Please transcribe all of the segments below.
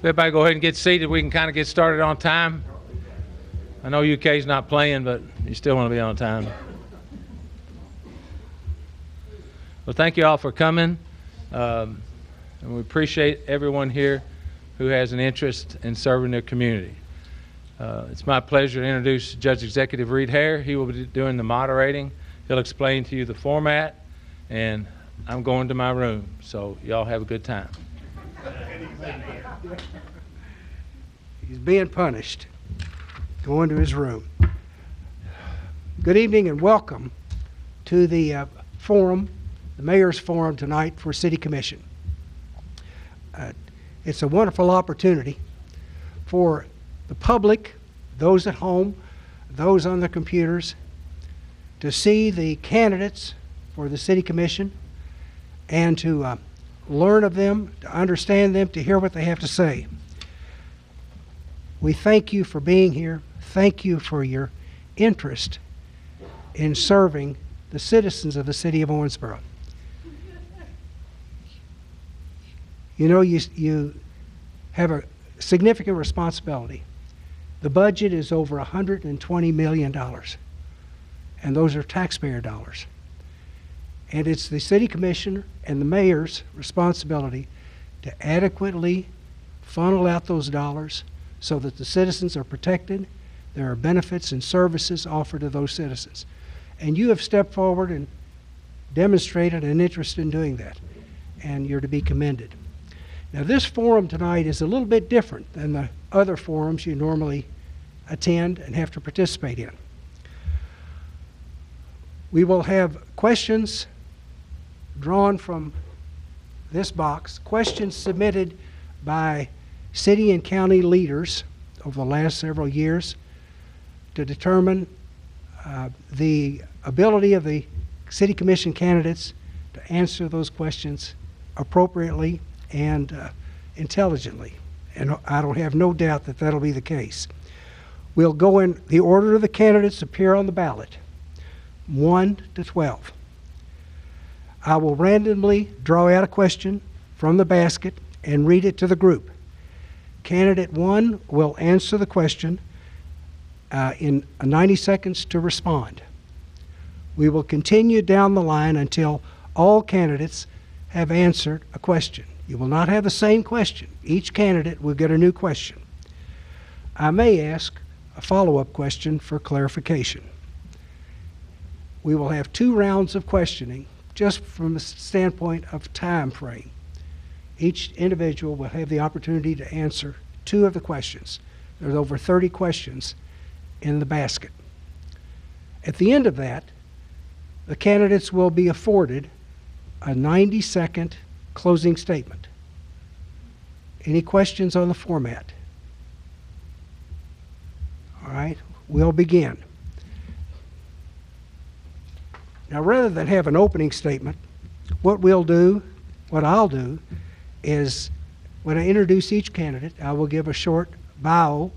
Everybody go ahead and get seated. We can kind of get started on time. I know UK's not playing, but you still want to be on time. Well, thank you all for coming. Um, and we appreciate everyone here who has an interest in serving their community. Uh, it's my pleasure to introduce Judge Executive Reid Haire. He will be doing the moderating. He'll explain to you the format, and I'm going to my room. So y'all have a good time. He's being punished. Going to his room. Good evening and welcome to the uh, forum, the Mayor's Forum tonight for City Commission. Uh, it's a wonderful opportunity for the public, those at home, those on their computers, to see the candidates for the City Commission and to uh, learn of them, to understand them, to hear what they have to say. We thank you for being here. Thank you for your interest in serving the citizens of the city of Owensboro. You know, you, you have a significant responsibility. The budget is over $120 million, and those are taxpayer dollars. And it's the city commissioner and the mayor's responsibility to adequately funnel out those dollars so that the citizens are protected, there are benefits and services offered to those citizens. And you have stepped forward and demonstrated an interest in doing that, and you're to be commended. Now, this forum tonight is a little bit different than the other forums you normally attend and have to participate in. We will have questions drawn from this box, questions submitted by city and county leaders over the last several years to determine uh, the ability of the city commission candidates to answer those questions appropriately and uh, intelligently. And I don't have no doubt that that'll be the case. We'll go in the order of the candidates appear on the ballot 1 to 12. I will randomly draw out a question from the basket and read it to the group. Candidate 1 will answer the question uh, in 90 seconds to respond. We will continue down the line until all candidates have answered a question. You will not have the same question. Each candidate will get a new question. I may ask a follow up question for clarification. We will have two rounds of questioning just from the standpoint of time frame. Each individual will have the opportunity to answer two of the questions. There's over 30 questions in the basket. At the end of that, the candidates will be afforded a 90 second closing statement. Any questions on the format? All right, we'll begin. Now, rather than have an opening statement, what we'll do, what I'll do, is when I introduce each candidate, I will give a short bio,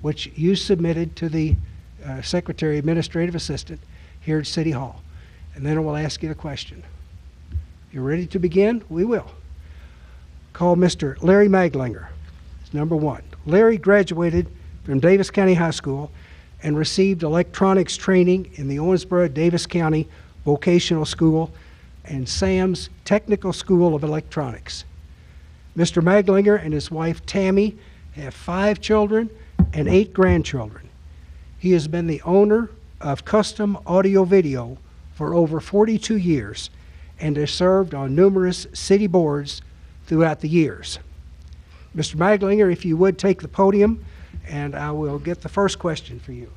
which you submitted to the uh, Secretary Administrative Assistant here at City Hall. And then I will ask you the question. You ready to begin? We will. Call Mr. Larry Maglinger. It's number one. Larry graduated from Daviess County High School and received electronics training in the Owensboro Daviess County Vocational School and Sam's Technical School of Electronics. Mr. Maglinger and his wife Tammy have five children and eight grandchildren. He has been the owner of Custom Audio Video for over 42 years and has served on numerous city boards throughout the years. Mr. Maglinger, if you would take the podium, and I will get the first question for you.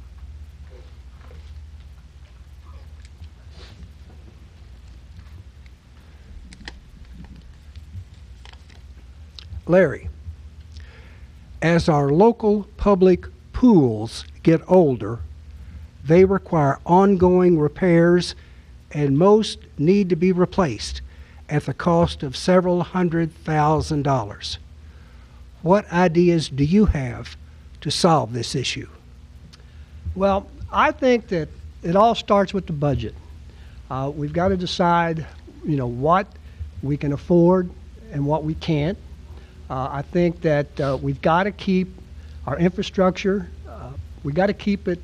Larry, as our local public pools get older, they require ongoing repairs and most need to be replaced at the cost of several hundred thousand dollars. What ideas do you have to solve this issue? Well, I think that it all starts with the budget. Uh, we've got to decide, you know, what we can afford and what we can't. Uh, I think that uh, we've got to keep our infrastructure, uh, we've got to keep it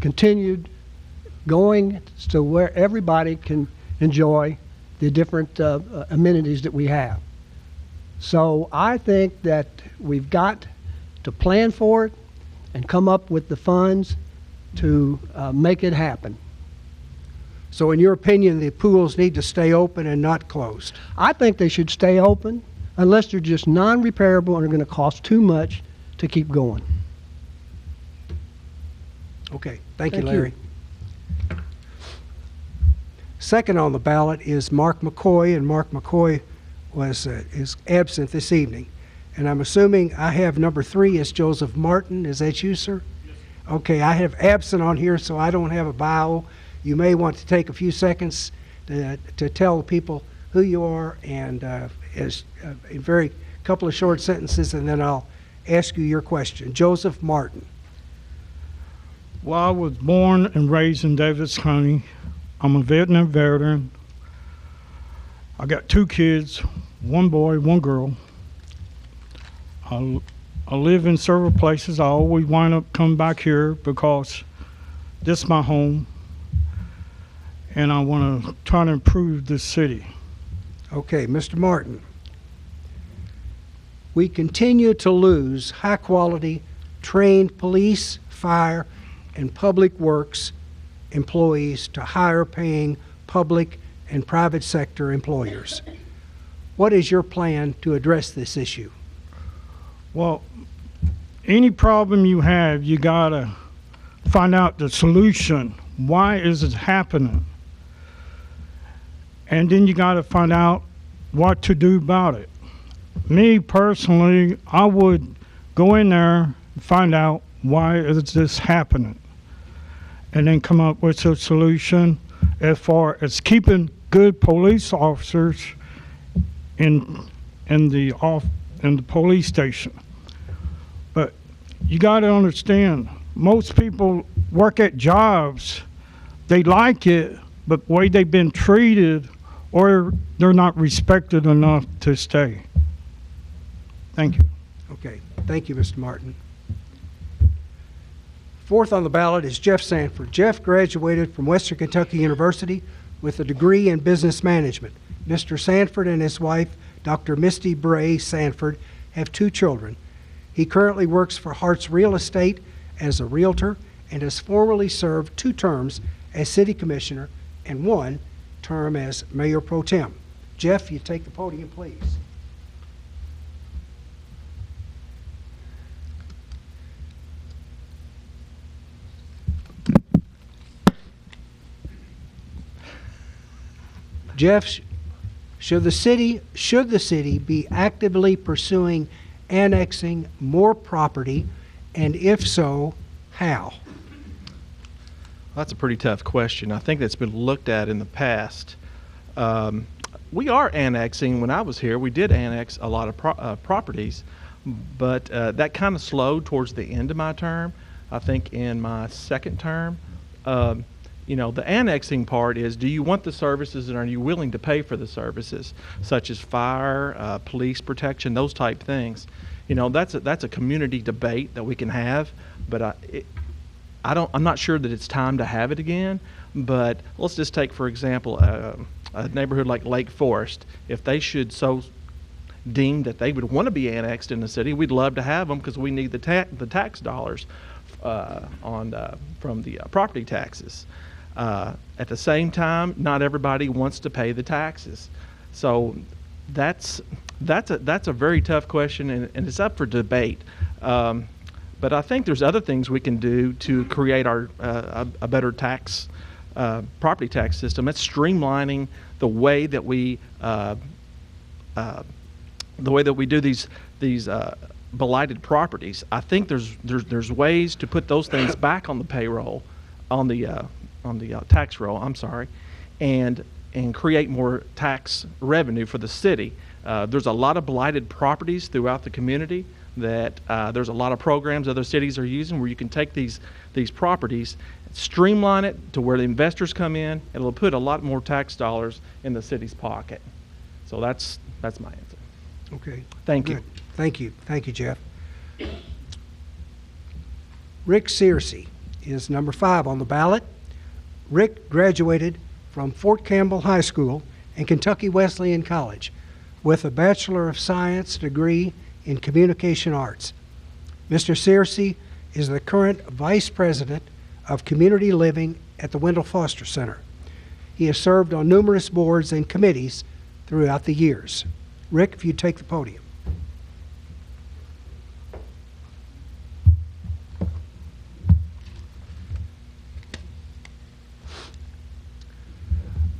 continued going to where everybody can enjoy the different uh, uh, amenities that we have. So I think that we've got to plan for it and come up with the funds to uh, make it happen. So in your opinion, the pools need to stay open and not closed? I think they should stay open unless they're just non-repairable and are going to cost too much to keep going. Okay, thank you, Thank you. Larry. Second on the ballot is Mark McCoy, and Mark McCoy was, uh, is absent this evening. And I'm assuming I have number three is Joseph Martin. Is that you, sir? Yes. Okay, I have absent on here, so I don't have a bio. You may want to take a few seconds to, to tell people who you are and uh, as uh, a very couple of short sentences, and then I'll ask you your question. Joseph Martin. Well, I was born and raised in Daviess County. I'm a Vietnam veteran. I got two kids, one boy, one girl. I, I live in several places. I always wind up coming back here because this is my home, and I want to try to improve this city. Okay, Mr. Martin. We continue to lose high-quality, trained police, fire, and public works employees to higher-paying public and private sector employers. What is your plan to address this issue? Well, any problem you have, you gotta find out the solution. Why is it happening? And then you gotta find out what to do about it. Me personally, I would go in there and find out why is this happening, and then come up with a solution as far as keeping good police officers in in the off in the police station. But you got to understand, most people work at jobs, they like it, but the way they've been treated, or they're not respected enough to stay. Thank you. Okay, thank you, Mr. Martin. Fourth on the ballot is Jeff Sanford. Jeff graduated from Western Kentucky University with a degree in business management. Mr. Sanford and his wife, Dr. Misty Bray Sanford, have two children. He currently works for Hart's Real Estate as a realtor and has formerly served two terms as city commissioner and one term as mayor pro tem. Jeff, you take the podium, please. Jeff, should the city, should the city be actively pursuing annexing more property? And if so, how? That's a pretty tough question. I think that's been looked at in the past. Um, we are annexing. When I was here, we did annex a lot of pro- uh, properties, but uh, that kind of slowed towards the end of my term. I think in my second term, um, you know, the annexing part is: do you want the services, and are you willing to pay for the services, such as fire, uh, police protection, those type things? You know, that's a, that's a community debate that we can have, but I, it, I don't. I'm not sure that it's time to have it again. But let's just take, for example, a neighborhood like Lake Forest. If they should so deem that they would want to be annexed in the city, we'd love to have them because we need the ta- the tax dollars uh, on from the uh, property taxes. Uh, at the same time, not everybody wants to pay the taxes, so that's that's a that's a very tough question, and, and it's up for debate. Um, but I think there's other things we can do to create our uh, a, a better tax uh, property tax system. It's streamlining the way that we uh, uh, the way that we do these these uh, blighted properties. I think there's there's there's ways to put those things back on the payroll, on the uh, on the uh, tax roll. I'm sorry, and and create more tax revenue for the city. Uh, there's a lot of blighted properties throughout the community that uh, there's a lot of programs other cities are using where you can take these these properties, streamline it to where the investors come in, and it'll put a lot more tax dollars in the city's pocket. So that's that's my answer. Okay. Thank you. Thank you. Thank you, Jeff. Rick Searcy is number five on the ballot. Rick graduated from Fort Campbell High School and Kentucky Wesleyan College with a Bachelor of Science degree in Communication Arts. Mr. Searcy is the current Vice President of Community Living at the Wendell Foster Center. He has served on numerous boards and committees throughout the years. Rick, if you'd take the podium.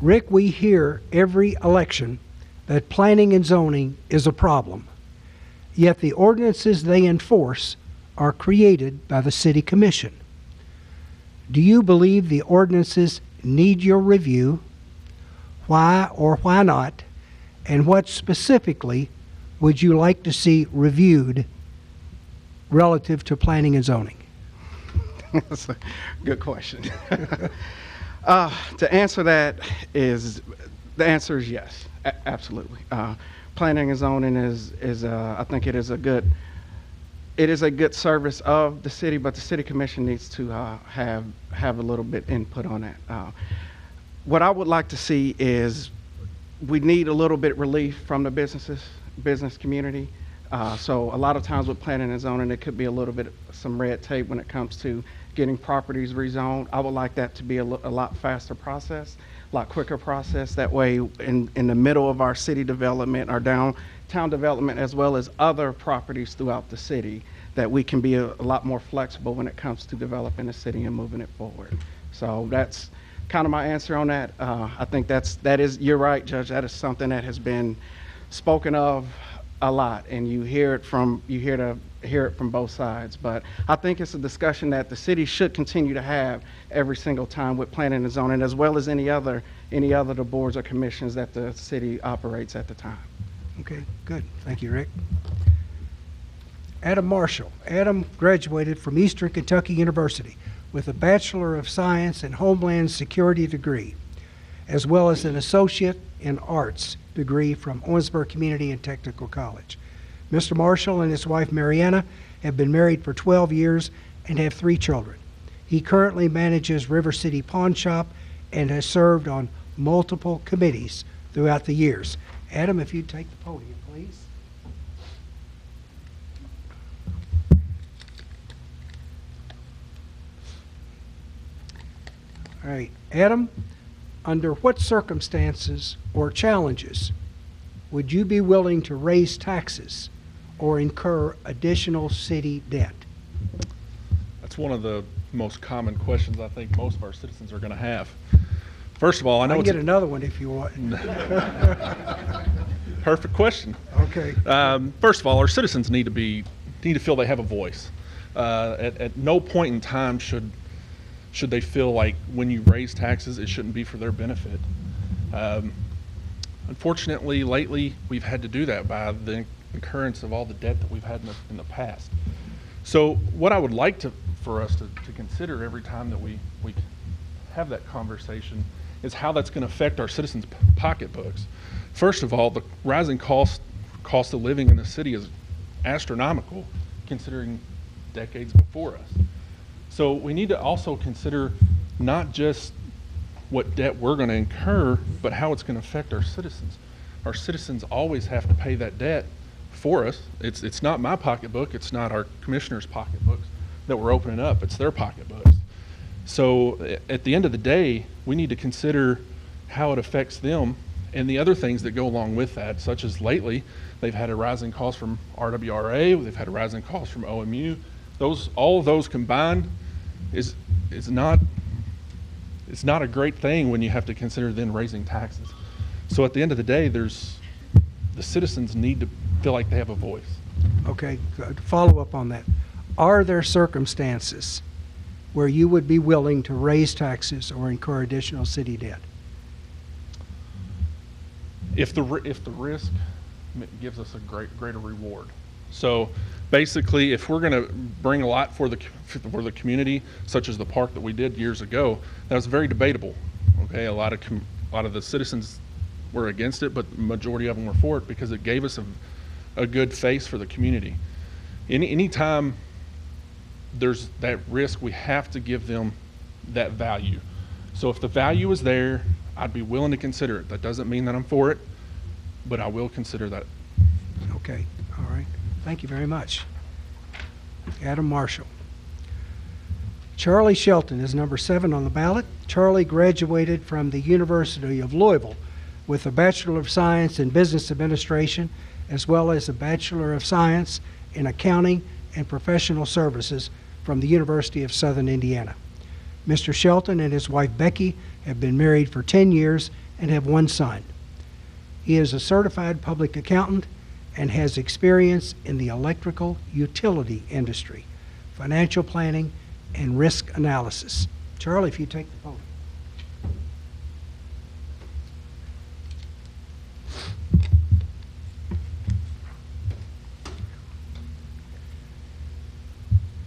Rick, we hear every election that planning and zoning is a problem. Yet the ordinances they enforce are created by the city commission. Do you believe the ordinances need your review? Why or why not? And what specifically would you like to see reviewed relative to planning and zoning? That's a good question. uh, to answer that is the answer is yes, a- absolutely. Uh, planning and zoning is is uh, I think it is a good it is a good service of the city, but the city commission needs to uh, have have a little bit input on that. Uh, what I would like to see is we need a little bit relief from the businesses, business community. Uh, so a lot of times with planning and zoning, there could be a little bit some red tape when it comes to getting properties rezoned. I would like that to be a, lo- a lot faster process, a lot quicker process. That way, in in the middle of our city development, our downtown development, as well as other properties throughout the city, that we can be a, a lot more flexible when it comes to developing the city and moving it forward. So that's kind of my answer on that. Uh, I think that's that is you're right, Judge. That is something that has been spoken of a lot, and you hear it from you hear to hear it from both sides. But I think it's a discussion that the city should continue to have every single time with planning and zoning, as well as any other any other the boards or commissions that the city operates at the time. Okay, good. Thank you, Rick. Adam Marshall. Adam graduated from Eastern Kentucky University with a Bachelor of Science in Homeland Security degree, as well as an Associate in Arts degree from Owensboro Community and Technical College. Mr. Marshall and his wife Mariana have been married for 12 years and have three children. He currently manages River City Pawn Shop and has served on multiple committees throughout the years. Adam, if you'd take the podium, please. All right, Adam, under what circumstances or challenges would you be willing to raise taxes or incur additional city debt? That's one of the most common questions I think most of our citizens are going to have. First of all, I I know can get another one if you want. perfect question. Okay, Um, first of all, our citizens need to be need to feel they have a voice. Uh, at, at no point in time should should they feel like when you raise taxes, it shouldn't be for their benefit. Um, unfortunately, lately we've had to do that by the incurrence of all the debt that we've had in the, in the past. So, what I would like to for us to, to consider every time that we we have that conversation is how that's going to affect our citizens' pocketbooks. First of all, the rising cost cost of living in the city is astronomical, considering decades before us. So we need to also consider not just what debt we're going to incur, but how it's going to affect our citizens. Our citizens always have to pay that debt for us. It's it's not my pocketbook. It's not our commissioners' pocketbooks that we're opening up. It's their pocketbooks. So at the end of the day, we need to consider how it affects them and the other things that go along with that, such as lately, they've had a rising cost from RWRA, they've had a rising cost from OMU. Those, all of those combined is, is not, it's not a great thing when you have to consider then raising taxes. So at the end of the day, there's, the citizens need to feel like they have a voice. okay, good. Follow up on that. Are there circumstances where you would be willing to raise taxes or incur additional city debt? if the if the risk gives us a great greater reward. So basically, if we're going to bring a lot for the for the community, such as the park that we did years ago, that was very debatable. Okay, a lot of a lot of the citizens were against it, but the majority of them were for it because it gave us a a good face for the community. Any anytime there's that risk, we have to give them that value. So if the value is there, I'd be willing to consider it. That doesn't mean that I'm for it, but I will consider that. Okay. Thank you very much. Adam Marshall. Charlie Shelton is number seven on the ballot. Charlie graduated from the University of Louisville with a Bachelor of Science in Business Administration as well as a Bachelor of Science in Accounting and Professional Services from the University of Southern Indiana. Mr. Shelton and his wife Becky have been married for 10 years and have one son. He is a certified public accountant and has experience in the electrical utility industry, financial planning, and risk analysis. Charlie, if you take the podium.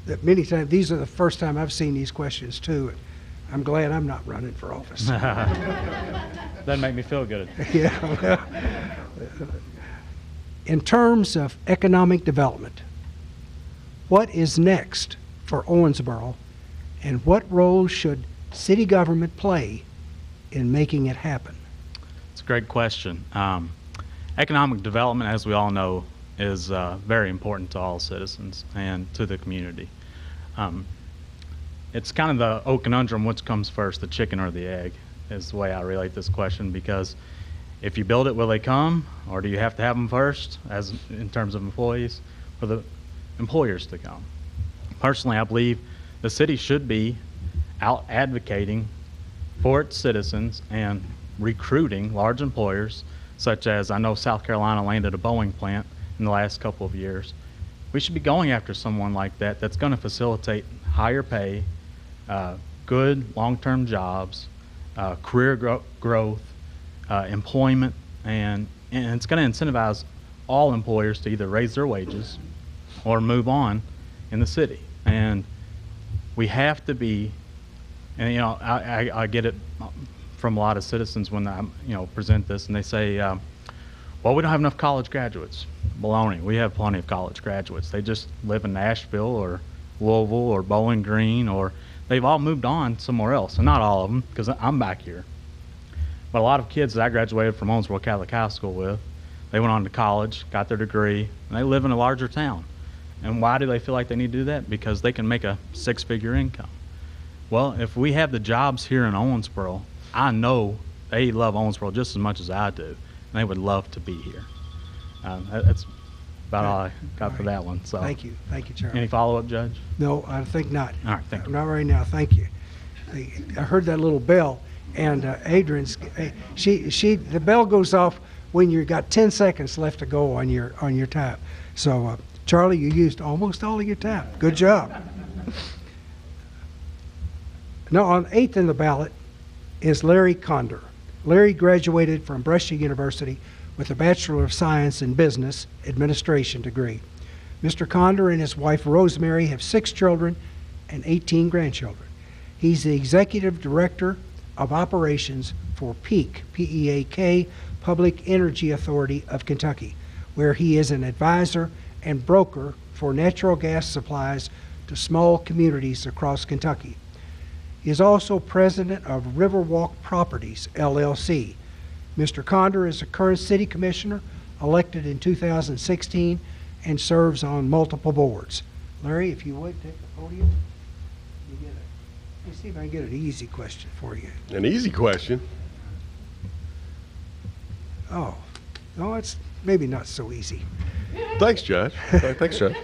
That many times, these are the first time I've seen these questions too. I'm glad I'm not running for office. Doesn't make me feel good. Yeah, in terms of economic development, what is next for Owensboro, and what role should city government play in making it happen? It's a great question. Um, economic development, as we all know, is uh, very important to all citizens and to the community. Um, it's kind of the old conundrum which comes first, the chicken or the egg, is the way I relate this question because if you build it, will they come? Or do you have to have them first, as in terms of employees, for the employers to come? Personally, I believe the city should be out advocating for its citizens and recruiting large employers, such as I know South Carolina landed a Boeing plant in the last couple of years. We should be going after someone like that that's going to facilitate higher pay, uh, good long term jobs, uh, career gro- growth, uh, employment, and, and it's going to incentivize all employers to either raise their wages or move on in the city. And we have to be, and you know, I, I, I get it from a lot of citizens when I, you know, present this, and they say, um, "Well, we don't have enough college graduates." Baloney. We have plenty of college graduates. They just live in Nashville or Louisville or Bowling Green, or they've all moved on somewhere else. And not all of them, because I'm back here. But a lot of kids that I graduated from Owensboro Catholic High School with, they went on to college, got their degree, and they live in a larger town. And why do they feel like they need to do that? Because they can make a six figure income. Well, if we have the jobs here in Owensboro, I know they love Owensboro just as much as I do. And they would love to be here. Um, that's about all I got for that one. So, Thank you, thank you, Charlie. Any follow up, Judge? No, I think not. All right, thank you. Not right now, thank you. I I heard that little bell, and uh, Adrian's, eh, she, she, the bell goes off when you've got 10 seconds left to go on your, on your time. So, uh, Charlie, you used almost all of your time. Good job. Now, on eighth in the ballot is Larry Conder. Larry graduated from Brescia University with a Bachelor of Science in Business Administration degree. Mr. Conder and his wife Rosemary have six children and 18 grandchildren. He's the Executive Director of Operations for PEAK, P-E-A-K, Public Energy Authority of Kentucky, where he is an advisor and broker for natural gas supplies to small communities across Kentucky. He is also president of Riverwalk Properties, LLC. Mr. Conder is a current city commissioner, elected in 2016, and serves on multiple boards. Larry, if you would, take the podium. You get a- Let me see if I can get an easy question for you. An easy question. Oh, no, it's maybe not so easy. Thanks, Judge. Thanks, Judge.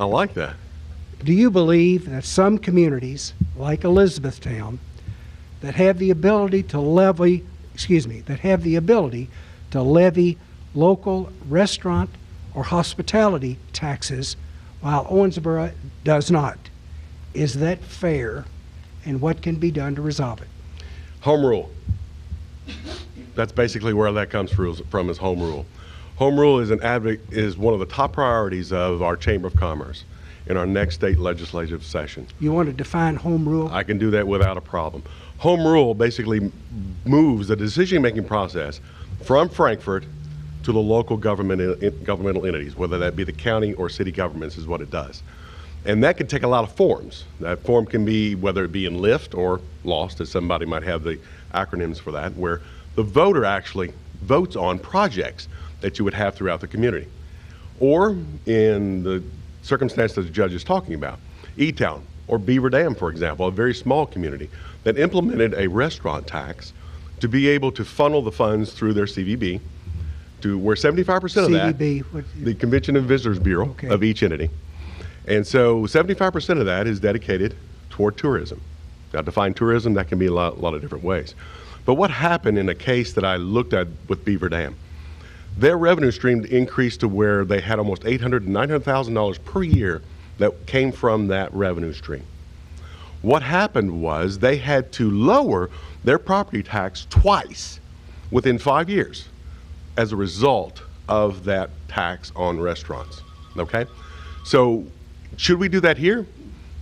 I like that. Do you believe that some communities, like Elizabethtown, that have the ability to levy, excuse me, that have the ability to levy local restaurant or hospitality taxes while Owensboro does not? Is that fair? And what can be done to resolve it? Home rule. That's basically where that comes from is home rule. Home rule is an advo- is one of the top priorities of our Chamber of Commerce in our next state legislative session. You want to define home rule? I can do that without a problem. Home rule basically moves the decision-making process from Frankfort to the local government, governmental entities, whether that be the county or city governments is what it does. And that can take a lot of forms. That form can be whether it be in LIFT or LOST, as somebody might have the acronyms for that, where the voter actually votes on projects that you would have throughout the community. Or in the circumstance that the judge is talking about, E-Town or Beaver Dam, for example, a very small community that implemented a restaurant tax to be able to funnel the funds through their CVB to where 75% of that, what- the Convention and Visitors Bureau Okay. of each entity. And so 75% of that is dedicated toward tourism. Now, define tourism, that can be a lot, lot of different ways. But what happened in a case that I looked at with Beaver Dam? Their revenue stream increased to where they had almost $800,000 to $900,000 per year that came from that revenue stream. What happened was they had to lower their property tax twice within five years as a result of that tax on restaurants. Okay? So, should we do that here?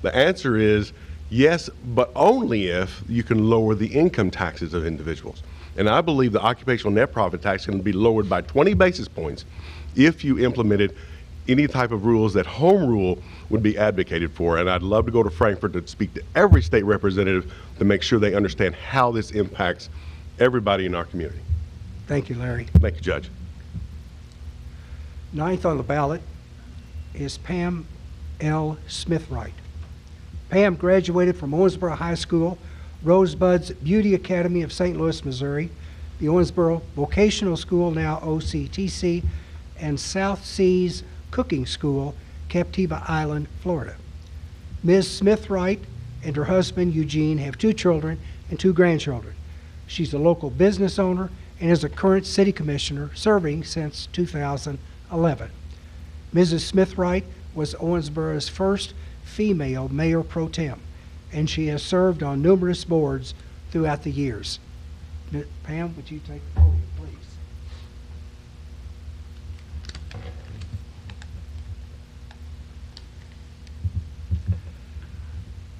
The answer is yes, but only if you can lower the income taxes of individuals. And I believe the occupational net profit tax can be lowered by 20 basis points if you implemented any type of rules that home rule would be advocated for. And I'd love to go to Frankfort to speak to every state representative to make sure they understand how this impacts everybody in our community. Thank you, Larry. Thank you, Judge. Ninth on the ballot is Pam L. Smithwright. Pam graduated from Owensboro High School, Rosebud's Beauty Academy of St. Louis, Missouri, the Owensboro Vocational School, now OCTC, and South Seas Cooking School, Captiva Island, Florida. Ms. Smithwright and her husband Eugene have two children and two grandchildren. She's a local business owner and is a current city commissioner serving since 2011. Mrs. Smithwright was Owensboro's first female mayor pro tem, and she has served on numerous boards throughout the years. Pam, would you take the podium, please?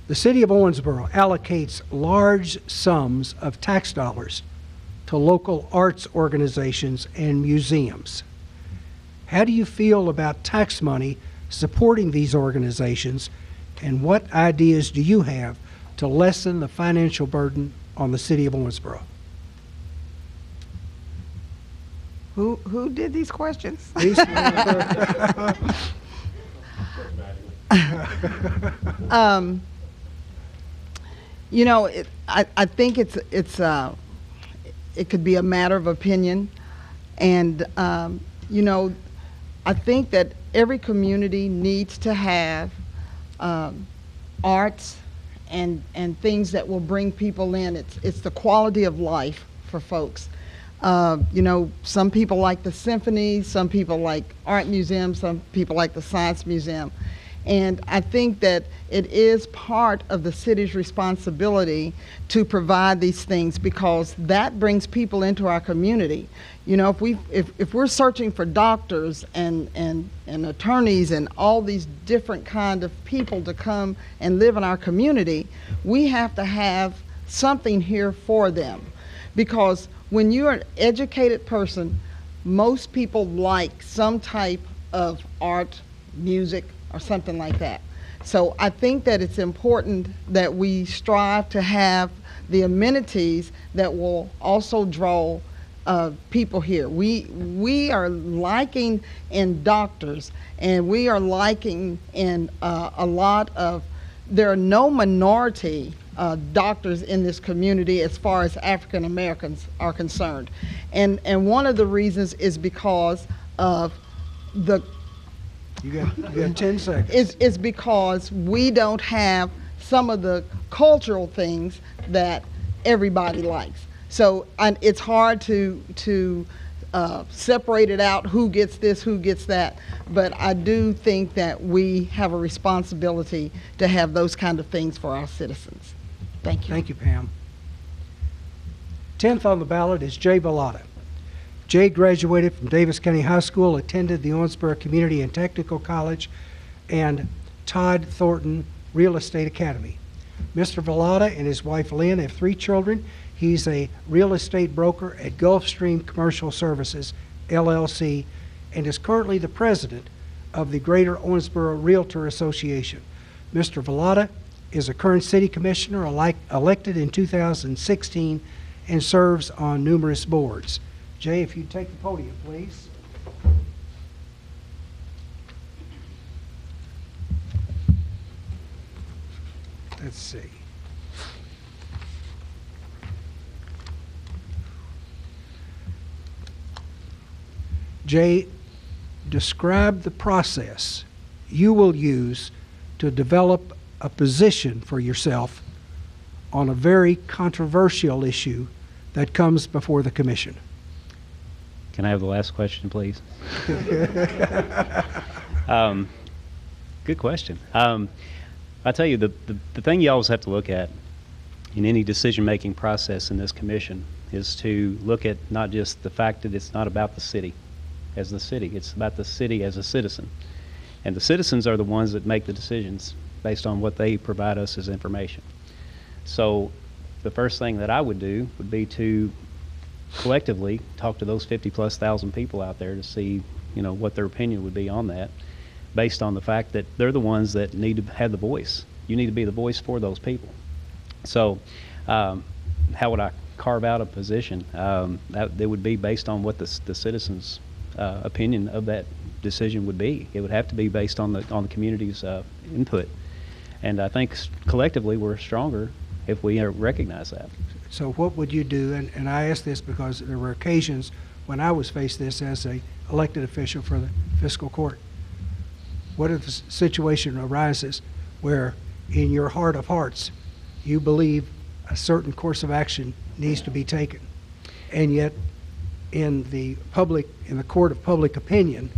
The city of Owensboro allocates large sums of tax dollars to local arts organizations and museums. How do you feel about tax money supporting these organizations, and what ideas do you have to lessen the financial burden on the city of Owensboro? Who, who did these questions? Um, you know, it, I, I think it's, it's, uh, it could be a matter of opinion. And, um, you know, I think that every community needs to have um, arts and, and things that will bring people in. It's, it's the quality of life for folks. Uh, you know, some people like the symphony, some people like art museums, some people like the science museum. And I think that it is part of the city's responsibility to provide these things because that brings people into our community. You know, if we if, if we're searching for doctors and, and, and attorneys and all these different kind of people to come and live in our community, we have to have something here for them. Because when you're an educated person, most people like some type of art, music, or something like that. So I think that it's important that we strive to have the amenities that will also draw uh, people here. We we are liking in doctors, and we are liking in uh, a lot of. There are no minority uh, doctors in this community as far as African Americans are concerned, and and one of the reasons is because of the You got, you got 10 seconds. is, is because we don't have some of the cultural things that everybody likes. So and it's hard to, to uh, separate it out who gets this, who gets that. But I do think that we have a responsibility to have those kind of things for our citizens. Thank you. Thank you, Pam. Tenth on the ballot is Jay Velotta. Jay graduated from Daviess County High School, attended the Owensboro Community and Technical College, and Todd Thornton Real Estate Academy. Mr. Velotta and his wife Lynn have three children. He's a real estate broker at Gulfstream Commercial Services LLC, and is currently the president of the Greater Owensboro Realtor Association. Mr. Velotta is a current city commissioner elec- elected in 2016 and serves on numerous boards. Jay, if you'd take the podium, please. Let's see. Jay, describe the process you will use to develop a position for yourself on a very controversial issue that comes before the commission. Can I have the last question, please? um, good question. Um, I tell you, the, the, the thing you always have to look at in any decision making process in this commission is to look at not just the fact that it's not about the city as the city, it's about the city as a citizen. And the citizens are the ones that make the decisions based on what they provide us as information. So the first thing that I would do would be to collectively talk to those 50 plus thousand people out there to see, you know, what their opinion would be on that, based on the fact that they're the ones that need to have the voice. You need to be the voice for those people. So, um, how would I carve out a position? Um, that it would be based on what the, the citizens' uh, opinion of that decision would be. It would have to be based on the on the community's uh, input, and I think collectively we're stronger if we uh, recognize that. So what would you do, and, and I ask this because there were occasions when I was faced this as a elected official for the fiscal court. What if s- situation arises where in your heart of hearts, you believe a certain course of action needs to be taken, and yet in the public, in the court of public opinion,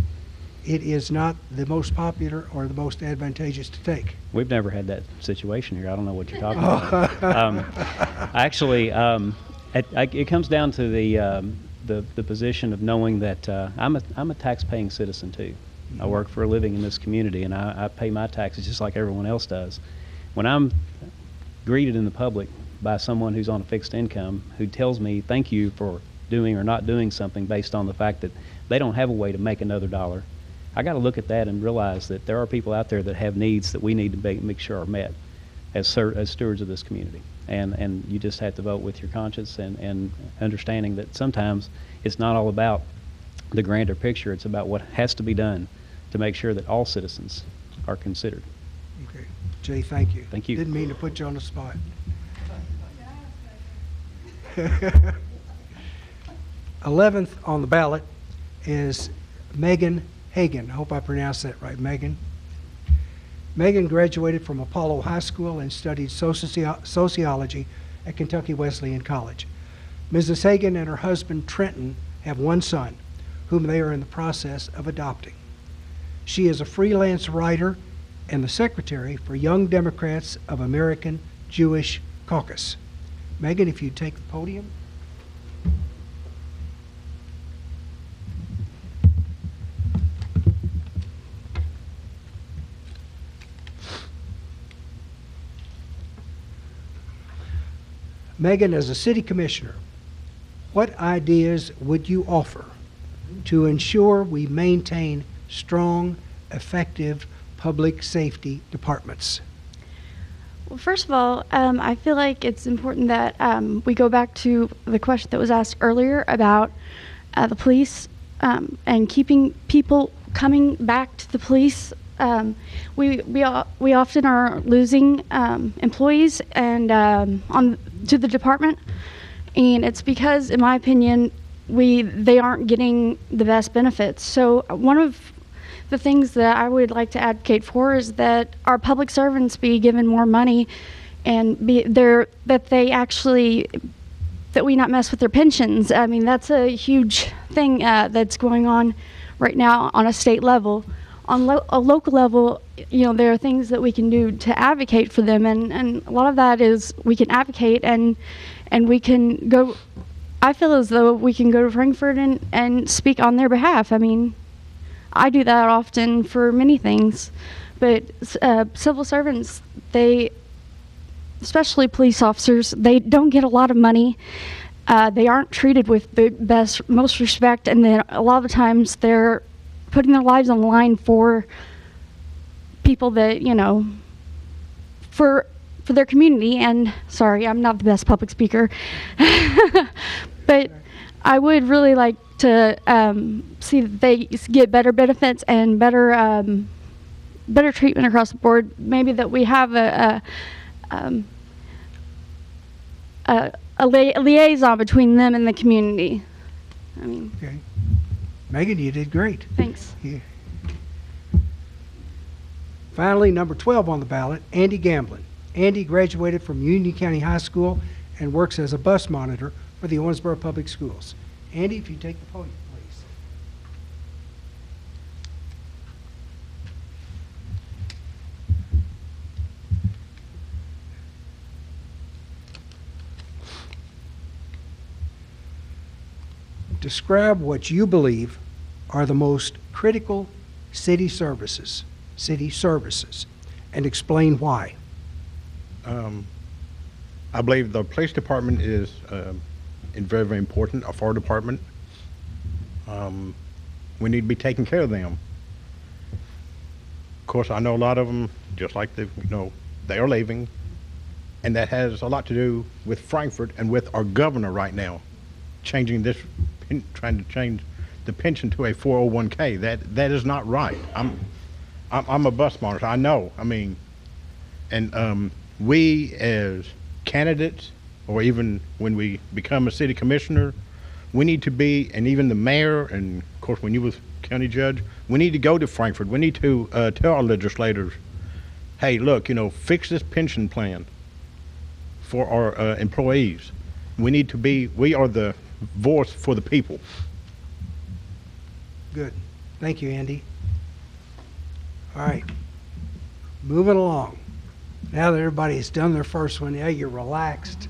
it is not the most popular or the most advantageous to take? We've never had that situation here. I don't know what you're talking about. um, actually, um, it, I, it comes down to the, um, the the position of knowing that uh, I'm a I'm a tax-paying citizen too. I work for a living in this community, and I, I pay my taxes just like everyone else does. When I'm greeted in the public by someone who's on a fixed income who tells me thank you for doing or not doing something based on the fact that they don't have a way to make another dollar, I got to look at that and realize that there are people out there that have needs that we need to make, make sure are met as, ser- as stewards of this community. And, and you just have to vote with your conscience and, and understanding that sometimes it's not all about the grander picture, it's about what has to be done to make sure that all citizens are considered. Okay. Jay, thank you. Thank you. Didn't mean to put you on the spot. Eleventh on the ballot is Megan Hagan. I hope I pronounced that right, Megan. Megan graduated from Apollo High School and studied soci- sociology at Kentucky Wesleyan College. Mrs. Hagan and her husband Trenton have one son, whom they are in the process of adopting. She is a freelance writer and the secretary for Young Democrats of American Jewish Caucus. Megan, if you'd take the podium. Megan, as a city commissioner, what ideas would you offer to ensure we maintain strong, effective public safety departments? Well, first of all, um, I feel like it's important that um, we go back to the question that was asked earlier about uh, the police um, and keeping people coming back to the police. Um, we we we often are losing um, employees and um, on to the department, and it's because, in my opinion, we they aren't getting the best benefits. So one of the things that I would like to advocate for is that our public servants be given more money and be there that they actually that we not mess with their pensions. I mean, that's a huge thing uh, that's going on right now on a state level. On lo- a local level, you know, there are things that we can do to advocate for them, and, and a lot of that is we can advocate and and we can go. I feel as though we can go to Frankfort and, and speak on their behalf. I mean, I do that often for many things, but uh, civil servants, they, especially police officers, they don't get a lot of money. uh, they aren't treated with the best, most respect, and then a lot of the times they're putting their lives on the line for people that you know for for their community. And sorry, I'm not the best public speaker, but I would really like to um, see that they get better benefits and better um, better treatment across the board. Maybe that we have a. a um, a, lia- a liaison between them and the community. I mean, Okay. Megan, you did great. thanks. Finally, number 12 on the ballot, Andy Gamblin. Andy graduated from Union County High School and works as a bus monitor for the Owensboro Public Schools. Andy, if you take the podium, please. Describe what you believe are the most critical city services, city services, and explain why. Um, I believe the police department is, is very, very important, our fire department. Um, we need to be taking care of them. Of course, I know a lot of them, just like the, you know, they are leaving. And that has a lot to do with Frankfort and with our governor right now, changing this, trying to change the pension to a 401K. That, that is not right. I'm, I'm, I'm a bus monitor, I know, I mean, and um, we as candidates, or even when we become a city commissioner, we need to be, and even the mayor, and of course when you was county judge, we need to go to Frankfort. We need to uh, tell our legislators, hey, look, you know, fix this pension plan for our uh, employees. We need to be, we are the voice for the people. Good. Thank you, Andy. All right. Moving along. Now that everybody's done their first one, now you're relaxed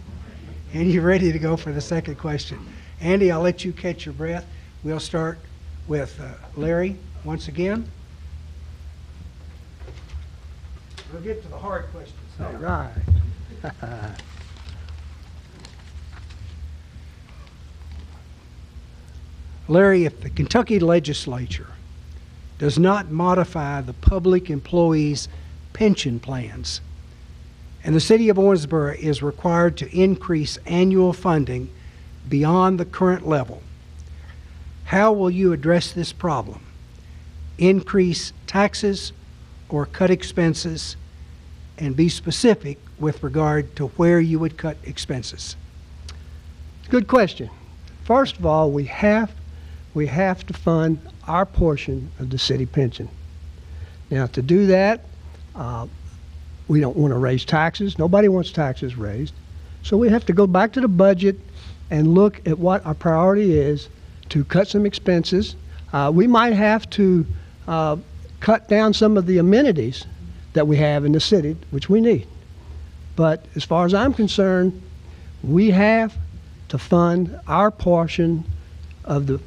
and you're ready to go for the second question. Andy, I'll let you catch your breath. We'll start with uh, Larry once again. We'll get to the hard questions All right. Larry, if the Kentucky legislature does not modify the public employees' pension plans, and the city of Owensboro is required to increase annual funding beyond the current level, how will you address this problem? Increase taxes or cut expenses? And be specific with regard to where you would cut expenses. Good question. First of all, we have, we have to fund our portion of the city pension. Now, to do that, uh, we don't want to raise taxes. Nobody wants taxes raised. So we have to go back to the budget and look at what our priority is to cut some expenses. Uh, we might have to uh, cut down some of the amenities that we have in the city, which we need. But as far as I'm concerned, we have to fund our portion of the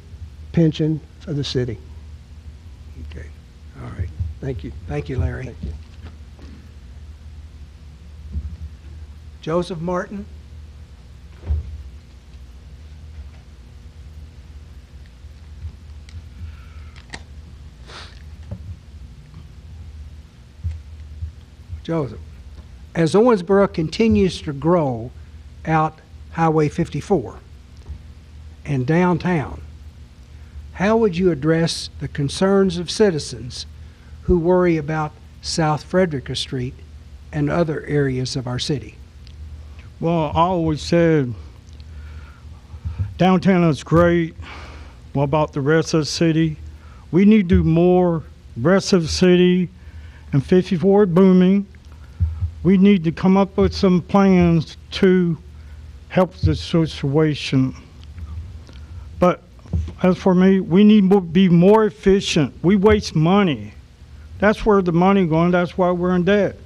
pension for the city. Okay, all right. Thank you. Thank you, Larry. Thank you. Joseph Martin? Joseph, as Owensboro continues to grow out Highway 54 and downtown, how would you address the concerns of citizens who worry about South Frederica Street and other areas of our city? Well, I always said downtown is great. What about the rest of the city? We need to do more rest of the city and 54 booming. We need to come up with some plans to help the situation. As for me, we need to be more efficient. We waste money. That's where the money going. That's why we're in debt.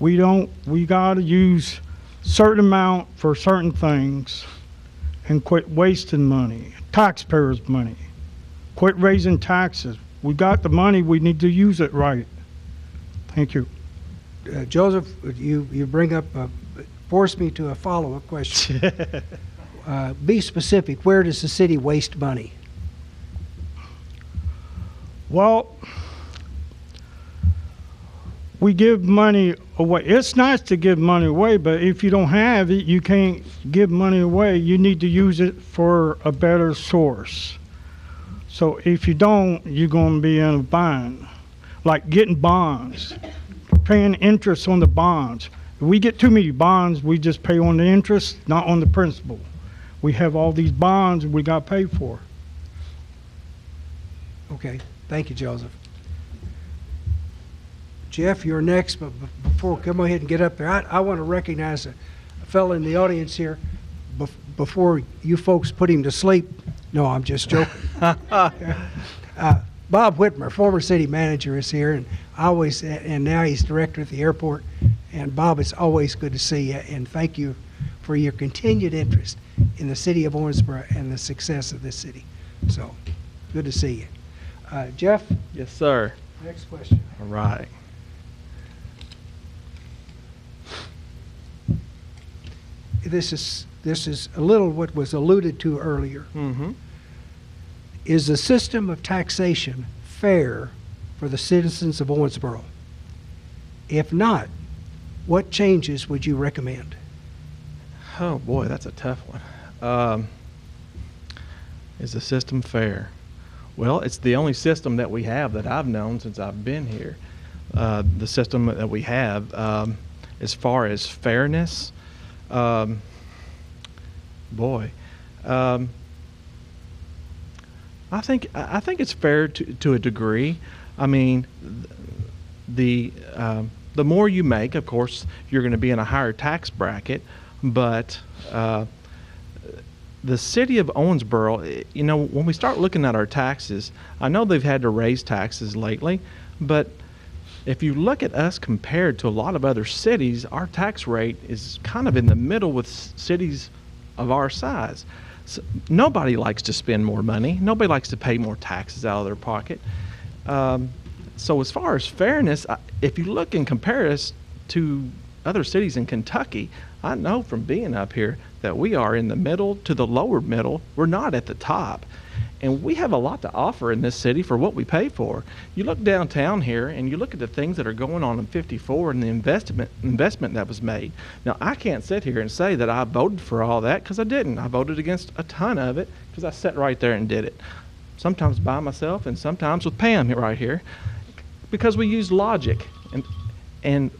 We don't. We got to use certain amount for certain things and quit wasting money, taxpayers' money. Quit raising taxes. We got the money, we need to use it right. Thank you. Uh, Joseph, you, you bring up, uh, force me to a follow-up question. uh, be specific. Where does the city waste money? Well, we give money away. It's nice to give money away, but if you don't have it, you can't give money away. You need to use it for a better source. So if you don't, you're going to be in a bind. Like getting bonds, paying interest on the bonds. If we get too many bonds, we just pay on the interest, not on the principal. We have all these bonds we got paid for. Okay, thank you, Joseph. Jeff, you're next, but b- before, come ahead and get up there. I, I want to recognize a a fellow in the audience here bef- before you folks put him to sleep. No, I'm just joking. Uh, Bob Whitmer, former city manager, is here, and I always, and now he's director at the airport. And Bob, it's always good to see you, and thank you for your continued interest in the city of Owensboro and the success of this city. So, good to see you. Uh, Jeff, Yes, sir. next question. All right. This is, this is a little what was alluded to earlier. Mm-hmm. Is the system of taxation fair for the citizens of Owensboro? If not, what changes would you recommend? Oh boy, that's a tough one. Um, is the system fair? Well, it's the only system that we have that I've known since I've been here. Uh, the system that we have, um, as far as fairness, um, boy, um, I think I think it's fair to to a degree. I mean, the um, the more you make, of course, you're going to be in a higher tax bracket. But uh, the city of Owensboro, you know, when we start looking at our taxes, I know they've had to raise taxes lately, but if you look at us compared to a lot of other cities, our tax rate is kind of in the middle with cities of our size. So nobody likes to spend more money. Nobody likes to pay more taxes out of their pocket. Um, so as far as fairness, if you look and compare us to other cities in Kentucky, I know from being up here that we are in the middle to the lower middle. We're not at the top. And we have a lot to offer in this city for what we pay for. You look downtown here and you look at the things that are going on in 54 and the investment investment that was made. Now, I can't sit here and say that I voted for all that because I didn't. I voted against a ton of it because I sat right there and did it. Sometimes by myself and sometimes with Pam right here because we use logic and and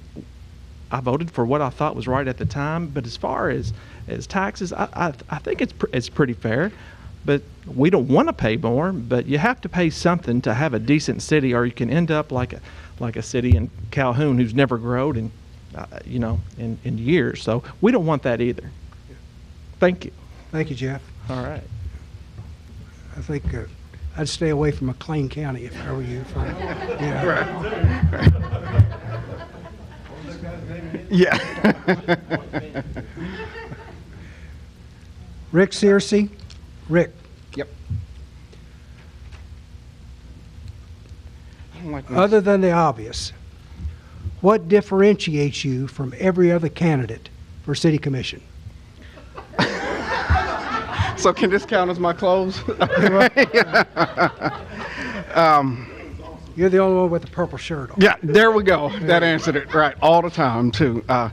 I voted for what I thought was right at the time. But as far as as taxes, I I, I think it's pr- it's pretty fair. But we don't want to pay more. But you have to pay something to have a decent city, or you can end up like a like a city in Calhoun who's never grown in uh, you know in in years. So we don't want that either. Thank you. Thank you, Jeff. All right. I think uh, I'd stay away from McLean County if I were you. For, yeah. Yeah. Rick Searcy? Rick, Yep. I don't like when- other than the obvious, what differentiates you from every other candidate for city commission? So can this count as my clothes? um, You're the only one with the purple shirt on. yeah, there we go. That answered it right all the time too. Uh,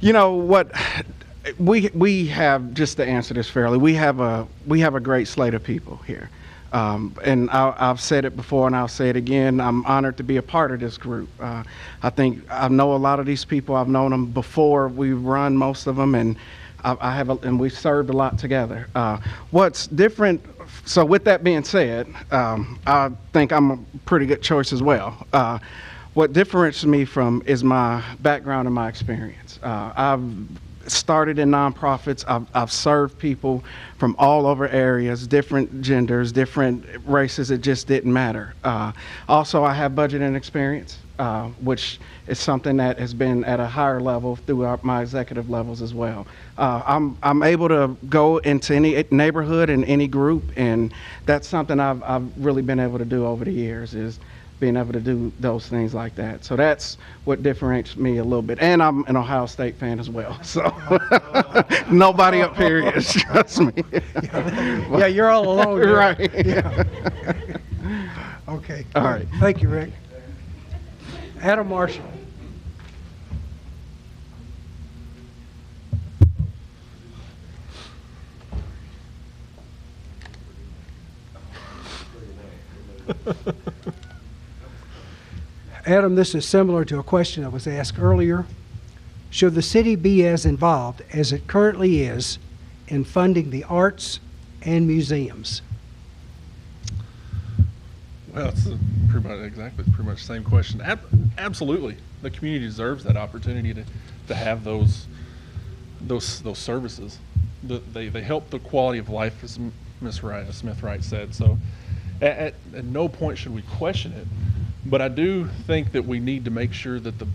you know what? We we have just to answer this fairly. We have a we have a great slate of people here. Um, and I, I've said it before, and I'll say it again. I'm honored to be a part of this group. Uh, I think I know a lot of these people. I've known them before. We've run most of them, and I, I have, a, and we've served a lot together. Uh, what's different? So, with that being said, um, I think I'm a pretty good choice as well. Uh, what differentiates me from is my background and my experience. Uh, I've started in nonprofits. I've, I've served people from all over areas, different genders, different races. It just didn't matter. Uh, also, I have budgeting experience, uh, which is something that has been at a higher level throughout my executive levels as well. Uh, I'm, I'm able to go into any neighborhood and any group, and that's something I've, I've really been able to do over the years is being able to do those things like that. So that's what differentiates me a little bit. And I'm an Ohio State fan as well. So nobody up here is, trust me. Yeah, you're all alone. Right. Yeah. Okay. All right. Thank you, Rick. Adam Marshall. Adam, this is similar to a question that was asked earlier. Should the city be as involved as it currently is in funding the arts and museums? Well, it's pretty much exactly pretty much the same question. Ab- absolutely, the community deserves that opportunity to, to have those those those services. The, they they help the quality of life, as Ms. Wright, Smith Wright said. So, at, at, at no point should we question it. But I do think that we need to make sure that the,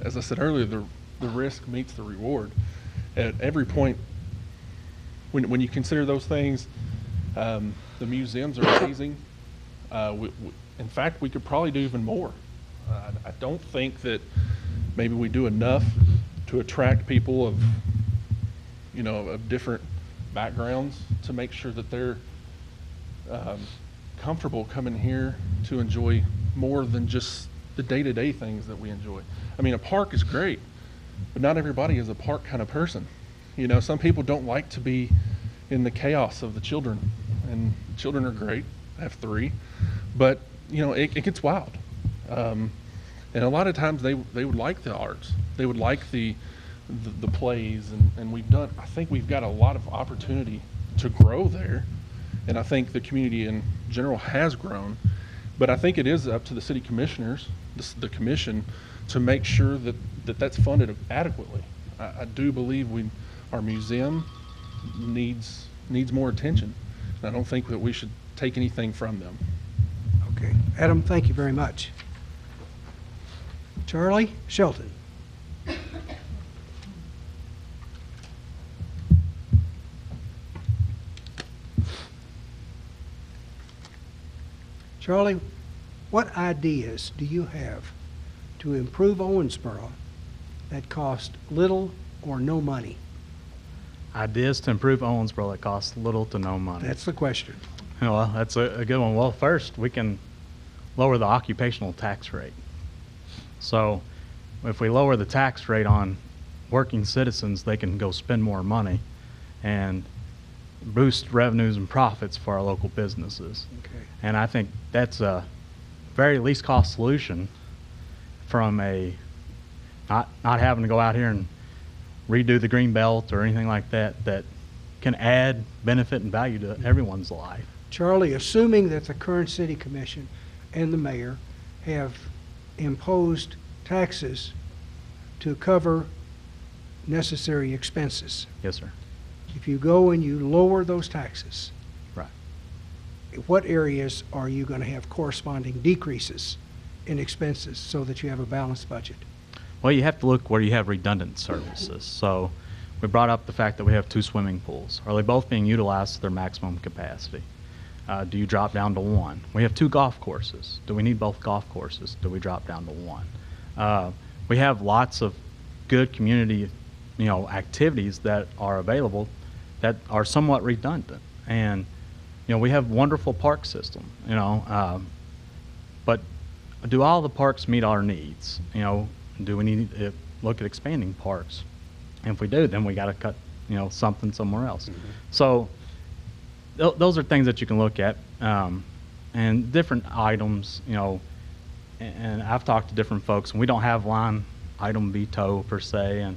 as I said earlier, the the risk meets the reward. At every point, when when you consider those things, um, the museums are amazing. Uh, we, we, in fact, we could probably do even more. Uh, I don't think that maybe we do enough to attract people of, you know, of different backgrounds to make sure that they're um, comfortable coming here to enjoy more than just the day-to-day things that we enjoy. I mean, a park is great, but not everybody is a park kind of person. You know, some people don't like to be in the chaos of the children, and children are great. I have three, but you know, it, it gets wild. Um, and a lot of times they they would like the arts, they would like the the, the plays, and, and we've done. I think we've got a lot of opportunity to grow there, and I think the community in general has grown. But I think it is up to the city commissioners, the, the commission, to make sure that, that that's funded adequately. I, I do believe we, our museum needs needs more attention. And I don't think that we should take anything from them. Okay. Adam, thank you very much. Charlie Shelton. Charlie, what ideas do you have to improve Owensboro that cost little or no money? Ideas to improve Owensboro that cost little to no money. That's the question. Well, that's a, a good one. Well, first, we can lower the occupational tax rate. So, if we lower the tax rate on working citizens, they can go spend more money and boost revenues and profits for our local businesses. Okay. And I think that's a very least cost solution from a not not having to go out here and redo the green belt or anything like that that can add benefit and value to everyone's life. Charlie, assuming that the current city commission and the mayor have imposed taxes to cover necessary expenses, Yes, sir. if you go and you lower those taxes, Right. what areas are you going to have corresponding decreases in expenses so that you have a balanced budget? Well, you have to look where you have redundant services. So we brought up the fact that we have two swimming pools. Are they both being utilized to their maximum capacity? Uh, do you drop down to one? We have two golf courses. Do we need both golf courses? Do we drop down to one? Uh, we have lots of good community, you know, activities that are available that are somewhat redundant. And, you know, we have wonderful park system, you know, um, but do all the parks meet our needs? You know, do we need to look at expanding parks? And if we do, then we got to cut, you know, something somewhere else. So th- those are things that you can look at, um, and different items. You know, a- and I've talked to different folks, and we don't have line item veto per se, and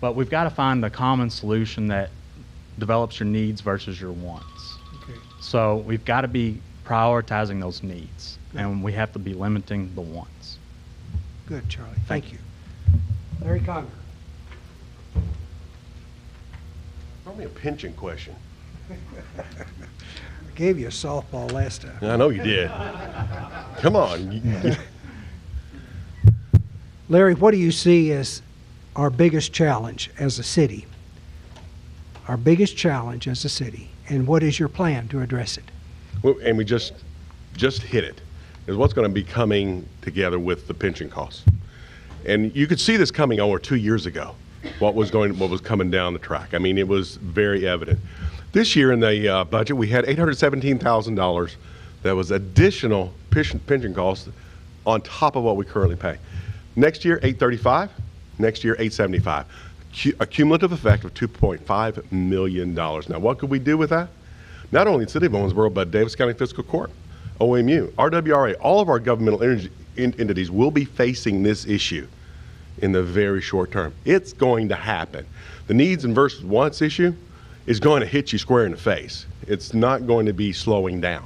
but we've got to find the common solution that develops your needs versus your wants. Okay. So we've got to be prioritizing those needs, and we have to be limiting the wants. Good, Charlie. Thank you. Larry Conder. Probably a pension question. I gave you a softball last time. I know you did. Come on. you- you- Larry, what do you see as our biggest challenge as a city? Our biggest challenge as a city, and what is your plan to address it? Well, and we just just hit it. is what's going to be coming together with the pension costs. And you could see this coming over two years ago, what was going, what was coming down the track. I mean, it was very evident. This year in the uh, budget, we had $817,000 that was additional pension, costs on top of what we currently pay. Next year, 835. Next year, 875. Cu- A cumulative effect of 2.5 million dollars. Now, what could we do with that? Not only the City of Owensboro, but Daviess County Fiscal Court, OMU, RWRA, all of our governmental entities will be facing this issue in the very short term. It's going to happen. The needs and versus wants issue is going to hit you square in the face. It's not going to be slowing down.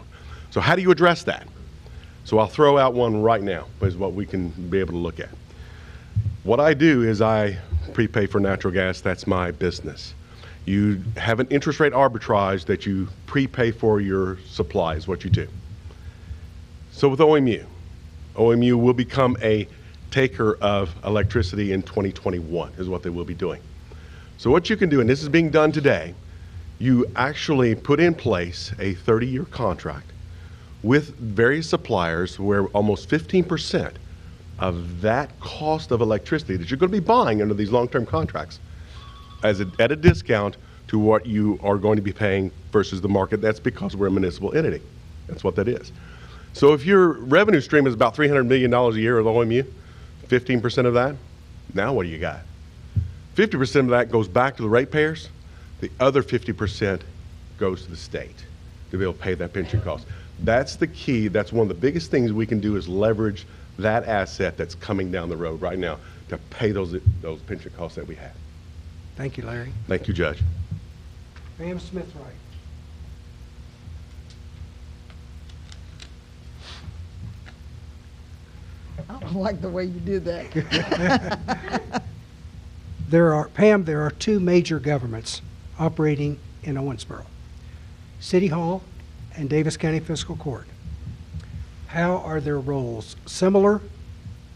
So, how do you address that? So, I'll throw out one right now, is what we can be able to look at. What I do is I prepay for natural gas, that's my business. You have an interest rate arbitrage that you prepay for your supply, is what you do. So with OMU, OMU will become a taker of electricity in 2021, is what they will be doing. So what you can do, and this is being done today, you actually put in place a 30-year contract with various suppliers where almost 15% of that cost of electricity that you're going to be buying under these long-term contracts as a, at a discount to what you are going to be paying versus the market. That's because we're a municipal entity. That's what that is. So if your revenue stream is about $300 million a year with OMU, 15% of that, now what do you got? 50% of that goes back to the ratepayers. The other 50% goes to the state to be able to pay that pension cost. That's the key. That's one of the biggest things we can do is leverage that asset that's coming down the road right now to pay those, those pension costs that we have. Thank you, Larry. Thank you, Judge. Pam Smith Wright. I don't like the way you did that. There are, Pam, there are two major governments operating in Owensboro. City Hall and Daviess County Fiscal Court. How are their roles similar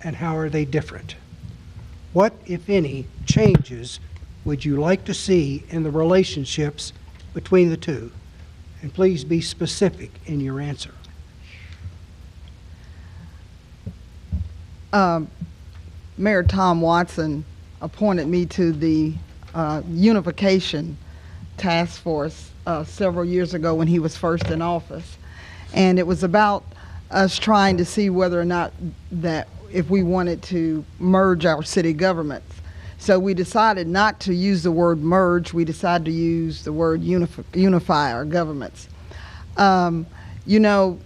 and how are they different? What, if any, changes would you like to see in the relationships between the two? And please be specific in your answer. um, Mayor Tom Watson appointed me to the uh, Unification Task Force uh, several years ago when he was first in office. And it was about us trying to see whether or not that if we wanted to merge our city governments. So we decided not to use the word merge, we decided to use the word unif- unify our governments. Um, you know,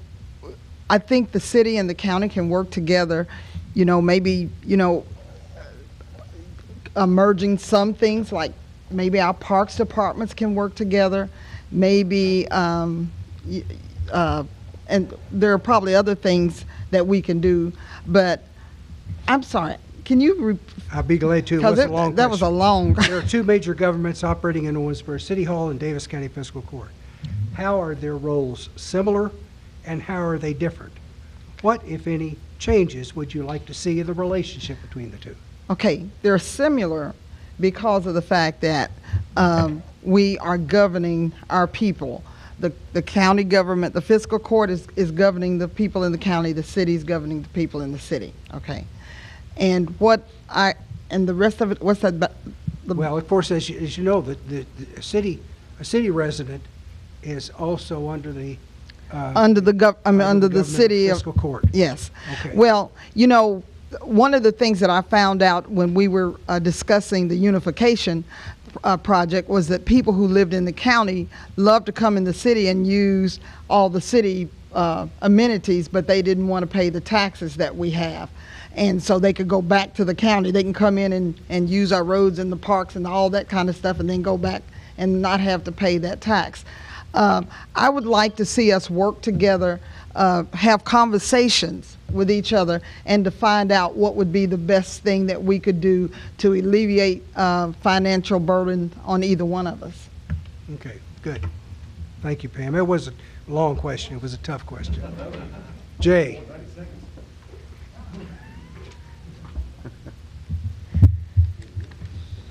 I think the city and the county can work together, you know, maybe, you know, uh, merging some things like maybe our parks departments can work together, maybe, um, uh, and there are probably other things that we can do, but I'm sorry, can you, re- I'll be glad to. It 'Cause was a it- long that was a question. long- There are two major governments operating in Owensboro, City Hall and Daviess County Fiscal Court. How are their roles similar and how are they different? What, if any, changes would you like to see in the relationship between the two? okay, they're similar because of the fact that um, we are governing our people. The, the county government, the fiscal court is, is governing the people in the county, the city is governing the people in the city, okay? And what I, and the rest of it, what's that? the- Well, of course, as you, as you know, the, the, the city, a city resident is also under the, uh, Under the gov, I mean, under the government city of. Fiscal court. Yes. Okay. Well, you know, one of the things that I found out when we were uh, discussing the unification uh, project was that people who lived in the county loved to come in the city and use all the city uh, amenities, but they didn't want to pay the taxes that we have. And so they could go back to the county. They can come in and, and use our roads and the parks and all that kind of stuff and then go back and not have to pay that tax. Um, I would like to see us work together, uh, have conversations with each other, and to find out what would be the best thing that we could do to alleviate uh, financial burden on either one of us. Okay, good. Thank you, Pam. It was a long question. It was a tough question. Jay?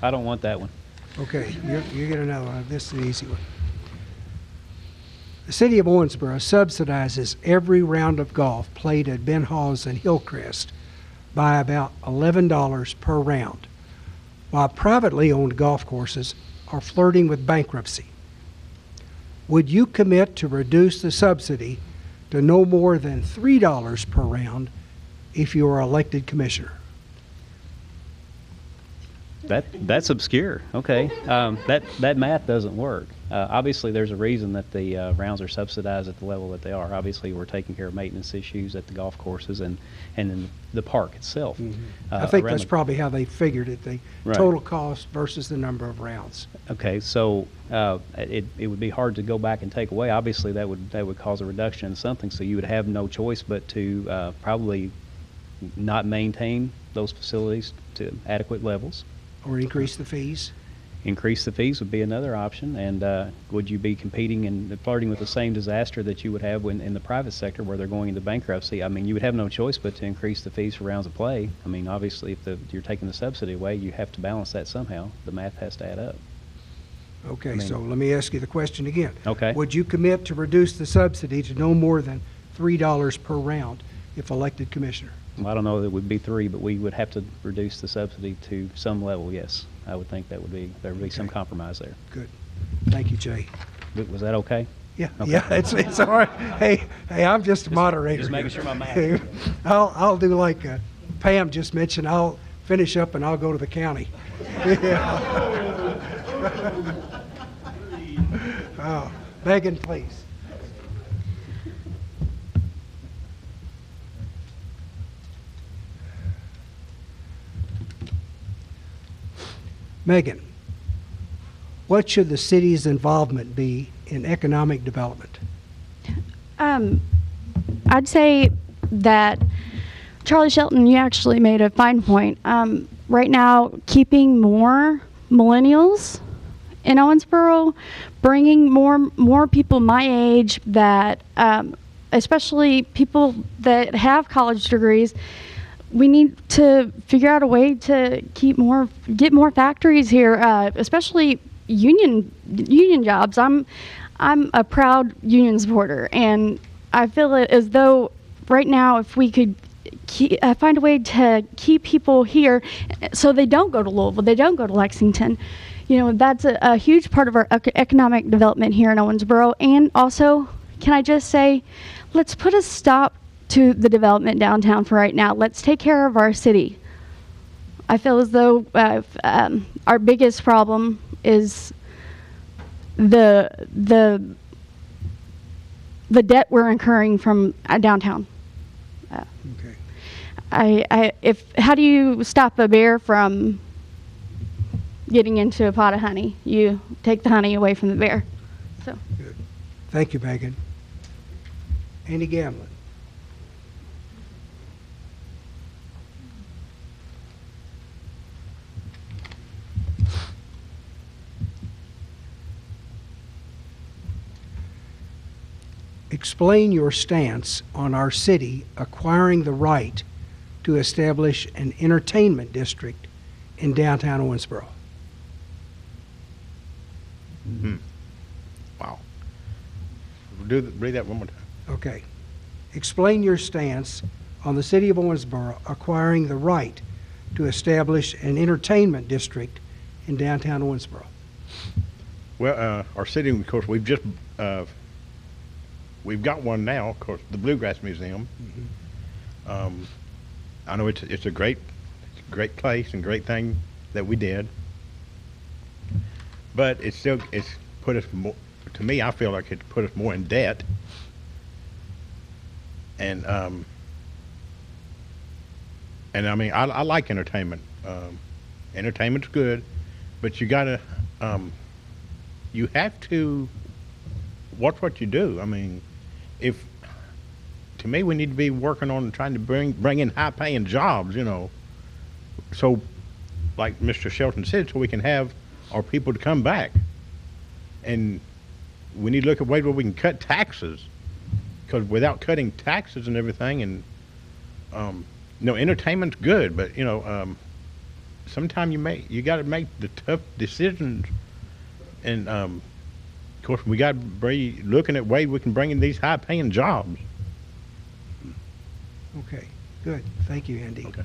I don't want that one. Okay, you you get another one. This is an easy one. The city of Owensboro subsidizes every round of golf played at Ben Hawes and Hillcrest by about $11 per round, while privately owned golf courses are flirting with bankruptcy. Would you commit to reduce the subsidy to no more than $3 per round if you are elected commissioner? That, that's obscure, okay. Um, that, that math doesn't work. Uh, obviously, there's a reason that the uh, rounds are subsidized at the level that they are. Obviously, we're taking care of maintenance issues at the golf courses and, and in the park itself. Uh, I think that's the- probably how they figured it, the Right. total cost versus the number of rounds. Okay, so uh, it, it would be hard to go back and take away. Obviously, that would, that would cause a reduction in something, so you would have no choice but to uh, probably not maintain those facilities to adequate levels. Or increase the fees? Increase the fees would be another option, and uh, would you be competing and flirting with the same disaster that you would have when, in the private sector where they're going into bankruptcy? I mean, you would have no choice but to increase the fees for rounds of play. I mean, obviously, if the, you're taking the subsidy away, you have to balance that somehow. The math has to add up. Okay, I mean- so let me ask you the question again. Okay. Would you commit to reduce the subsidy to no more than $3 per round if elected commissioner? Well, I don't know that it would be three, but we would have to reduce the subsidy to some level, yes. I would think that would be, there would be some compromise there. Good. Thank you, Jay. W- Was that okay? Yeah, Okay. yeah, it's, it's all right. Hey, hey, I'm just a moderator. just making sure my math- I'll, I'll do like uh, Pam just mentioned, I'll finish up and I'll go to the county. Yeah. Oh, Megan, please. Megan, what should the city's involvement be in economic development? Um, I'd say that Charlie Shelton, you actually made a fine point. Um, right now, keeping more millennials in Owensboro, bringing more more people my age that, um, especially people that have college degrees, we need to figure out a way to keep more get more factories here, uh, especially union union jobs. I'm I'm a proud union supporter, and I feel it as though right now, if we could keep, uh, find a way to keep people here, so they don't go to Louisville, they don't go to Lexington. You know, that's a, a huge part of our economic development here in Owensboro. And also, can I just say, let's put a stop to the development downtown for right now. Let's take care of our city. I feel as though uh, um, our biggest problem is the the the debt we're incurring from uh, downtown. Uh, Okay. I, I if how do you stop a bear from getting into a pot of honey? You take the honey away from the bear. So Good. Thank you, Megan. Andy Gamlin. Explain your stance on our city acquiring the right to establish an entertainment district in downtown Owensboro. Wow. Do, th- read that one more time. Okay. Explain your stance on the city of Owensboro acquiring the right to establish an entertainment district in downtown Owensboro. Well, uh, our city, of course, we've just, uh, we've got one now, of course, the Bluegrass Museum. Um, I know it's, it's a great, great place and great thing that we did. But it's still, it's put us more, to me, I feel like it's put us more in debt. And, um, and I mean, I, I like entertainment. Um, entertainment's good, but you gotta, um, you have to watch what you do. I mean, if to me, we need to be working on trying to bring bring in high paying jobs. You know, so like Mr. Shelton said, so we can have our people to come back, and we need to look at ways where we can cut taxes, because without cutting taxes and everything, and um, you know, entertainment's good, but you know, um, sometimes you make you got to make the tough decisions and um, Of course, we got to be looking at ways we can bring in these high-paying jobs. Okay, good. Thank you, Andy. Okay.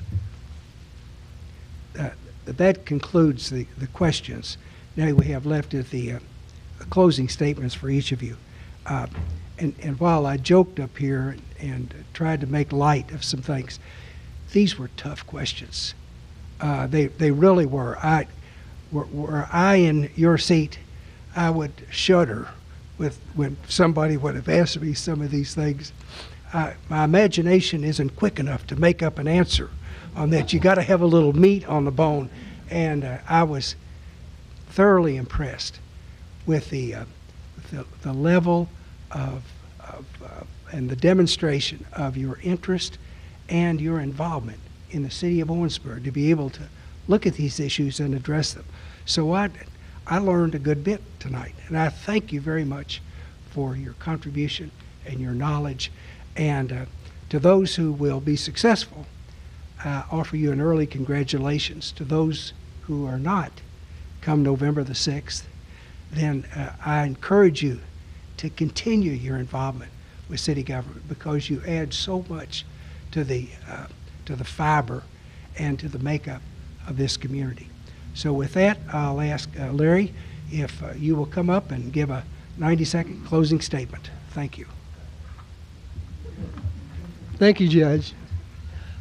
Uh, That concludes the, the questions. Now we have left is the uh, closing statements for each of you. Uh, And, and while I joked up here and tried to make light of some things, these were tough questions. Uh, They, they really were. I, were, were I in your seat, I would shudder with, when somebody would have asked me some of these things. Uh, My imagination isn't quick enough to make up an answer on that. You got to have a little meat on the bone. And uh, I was thoroughly impressed with the, uh, the, the level of, of uh, and the demonstration of your interest and your involvement in the city of Owensboro to be able to look at these issues and address them. So I, I learned a good bit tonight, and I thank you very much for your contribution and your knowledge. And uh, to those who will be successful, I offer you an early congratulations. To those who are not, come November the 6th, then uh, I encourage you to continue your involvement with city government because you add so much to the, uh, to the fiber and to the makeup of this community. So with that, I'll ask uh, Larry if uh, you will come up and give a 90-second closing statement. Thank you. Thank you, Judge.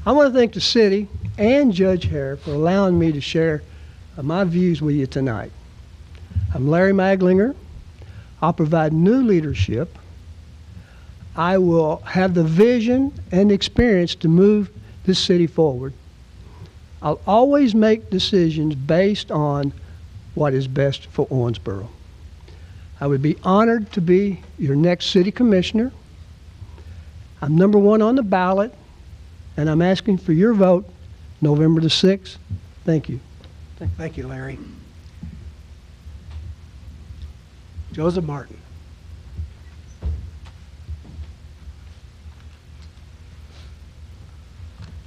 I want to thank the city and Judge Haire for allowing me to share uh, my views with you tonight. I'm Larry Maglinger. I'll provide new leadership. I will have the vision and experience to move this city forward. I'll always make decisions based on what is best for Owensboro. I would be honored to be your next city commissioner. I'm number one on the ballot, and I'm asking for your vote November the 6th. Thank you. Thank you, Larry. Joseph Martin.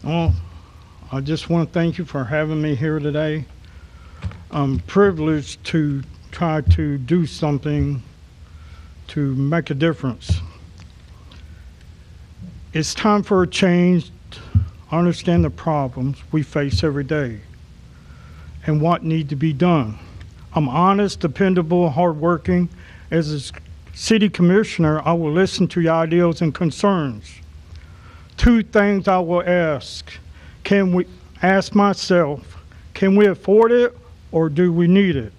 Well, I just want to thank you for having me here today. I'm privileged to try to do something to make a difference. It's time for a change. I understand the problems we face every day and what need to be done. I'm honest, dependable, hardworking. As a city commissioner, I will listen to your ideas and concerns. Two things I will ask. Can we ask myself, can we afford it or do we need it?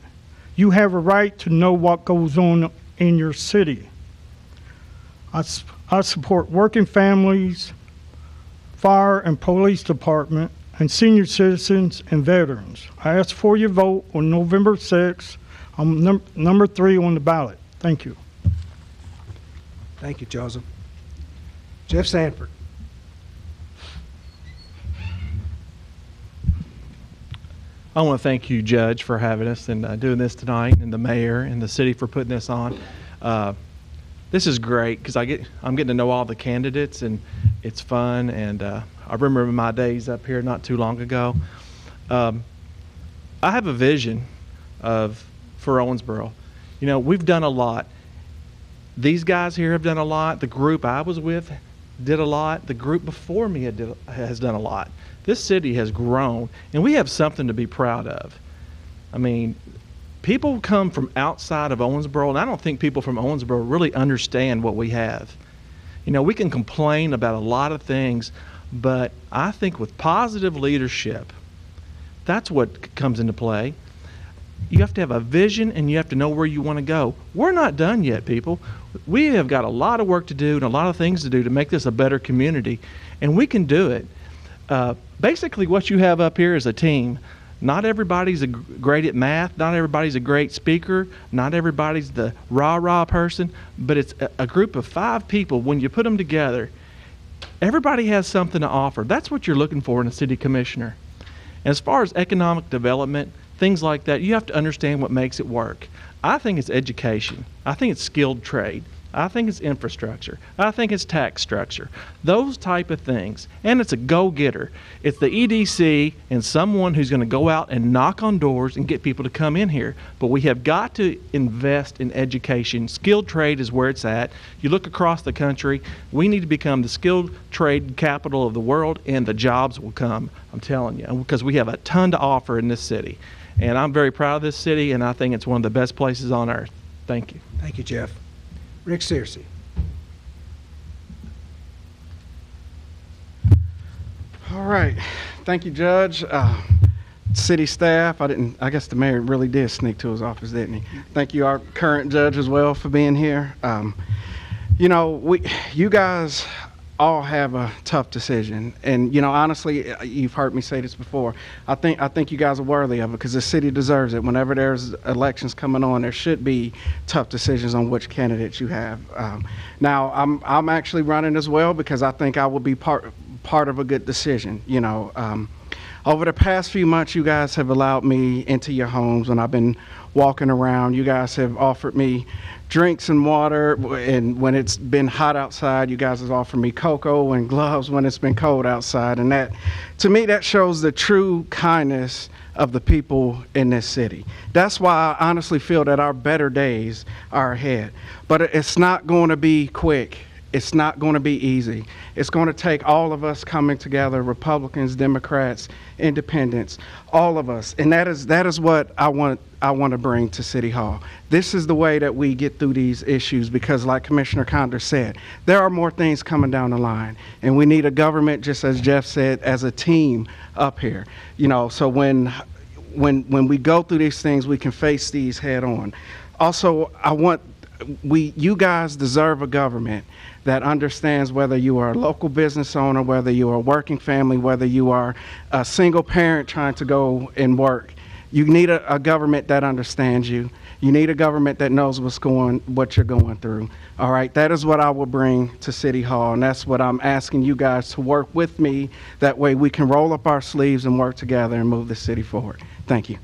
You have a right to know what goes on in your city. I, I support working families, fire and police department, and senior citizens and veterans. I ask for your vote on November 6th. I'm num- number three on the ballot. Thank you. Thank you, Joseph. Jeff Sanford. I want to thank you, Judge, for having us and uh, doing this tonight, and the mayor and the city for putting this on. Uh, this is great because I get I'm getting to know all the candidates, and it's fun. And uh, I remember my days up here not too long ago. Um, I have a vision of for Owensboro. You know, we've done a lot. These guys here have done a lot. The group I was with did a lot. The group before me did, has done a lot. This city has grown, and we have something to be proud of. I mean, people come from outside of Owensboro, and I don't think people from Owensboro really understand what we have. You know, we can complain about a lot of things, but I think with positive leadership, that's what comes into play. You have to have a vision and you have to know where you want to go. We're not done yet, people. We have got a lot of work to do and a lot of things to do to make this a better community, and we can do it. Uh, basically, what you have up here is a team. Not everybody's a great at math. Not everybody's a great speaker. Not everybody's the rah rah person. But it's a, a group of five people. When you put them together, everybody has something to offer. That's what you're looking for in a city commissioner. As far as economic development, things like that, you have to understand what makes it work. I think it's education. I think it's skilled trade. I think it's infrastructure. I think it's tax structure. Those type of things. And it's a go-getter. It's the EDC and someone who's going to go out and knock on doors and get people to come in here. But we have got to invest in education. Skilled trade is where it's at. You look across the country, we need to become the skilled trade capital of the world and the jobs will come. I'm telling you, because we have a ton to offer in this city. And I'm very proud of this city and I think it's one of the best places on earth. Thank you. Thank you, Jeff. Rick Searcy. All right. Thank you, Judge. Uh, city staff, I didn't, I guess the mayor really did sneak to his office, didn't he? Thank you, our current judge as well, for being here. Um, you know, we, you guys all have a tough decision, and you know, honestly, uh, you've heard me say this before. I think I think you guys are worthy of it because the city deserves it. Whenever there's elections coming on, there should be tough decisions on which candidates you have. Um, now, I'm I'm actually running as well because I think I will be part part of a good decision. You know. Um, over the past few months, you guys have allowed me into your homes when I've been walking around. You guys have offered me drinks and water, and when it's been hot outside, you guys have offered me cocoa and gloves when it's been cold outside. And that, to me, that shows the true kindness of the people in this city. That's why I honestly feel that our better days are ahead. But it's not going to be quick. It's not going to be easy. It's going to take all of us coming together, Republicans, Democrats, independents, all of us. And that is that is what I want I want to bring to City Hall. This is the way that we get through these issues because like Commissioner Conder said, there are more things coming down the line and we need a government just as Jeff said as a team up here. You know, so when when when we go through these things, we can face these head on. Also, I want we you guys deserve a government that understands whether you are a local business owner, whether you are a working family, whether you are a single parent trying to go and work. You need a, a government that understands you. You need a government that knows what's going, what you're going through. All right, that is what I will bring to City Hall, and that's what I'm asking you guys to work with me. That way, we can roll up our sleeves and work together and move the city forward. Thank you.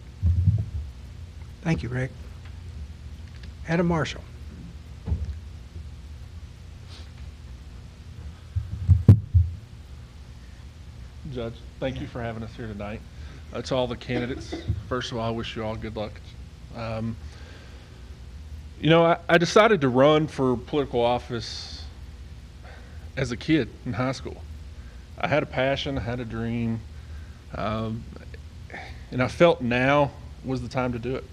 Thank you, Rick. Adam Marshall. Judge, thank you for having us here tonight. Uh, to all the candidates, first of all, I wish you all good luck. Um, you know, I, I decided to run for political office as a kid in high school. I had a passion, I had a dream, um, and I felt now was the time to do it.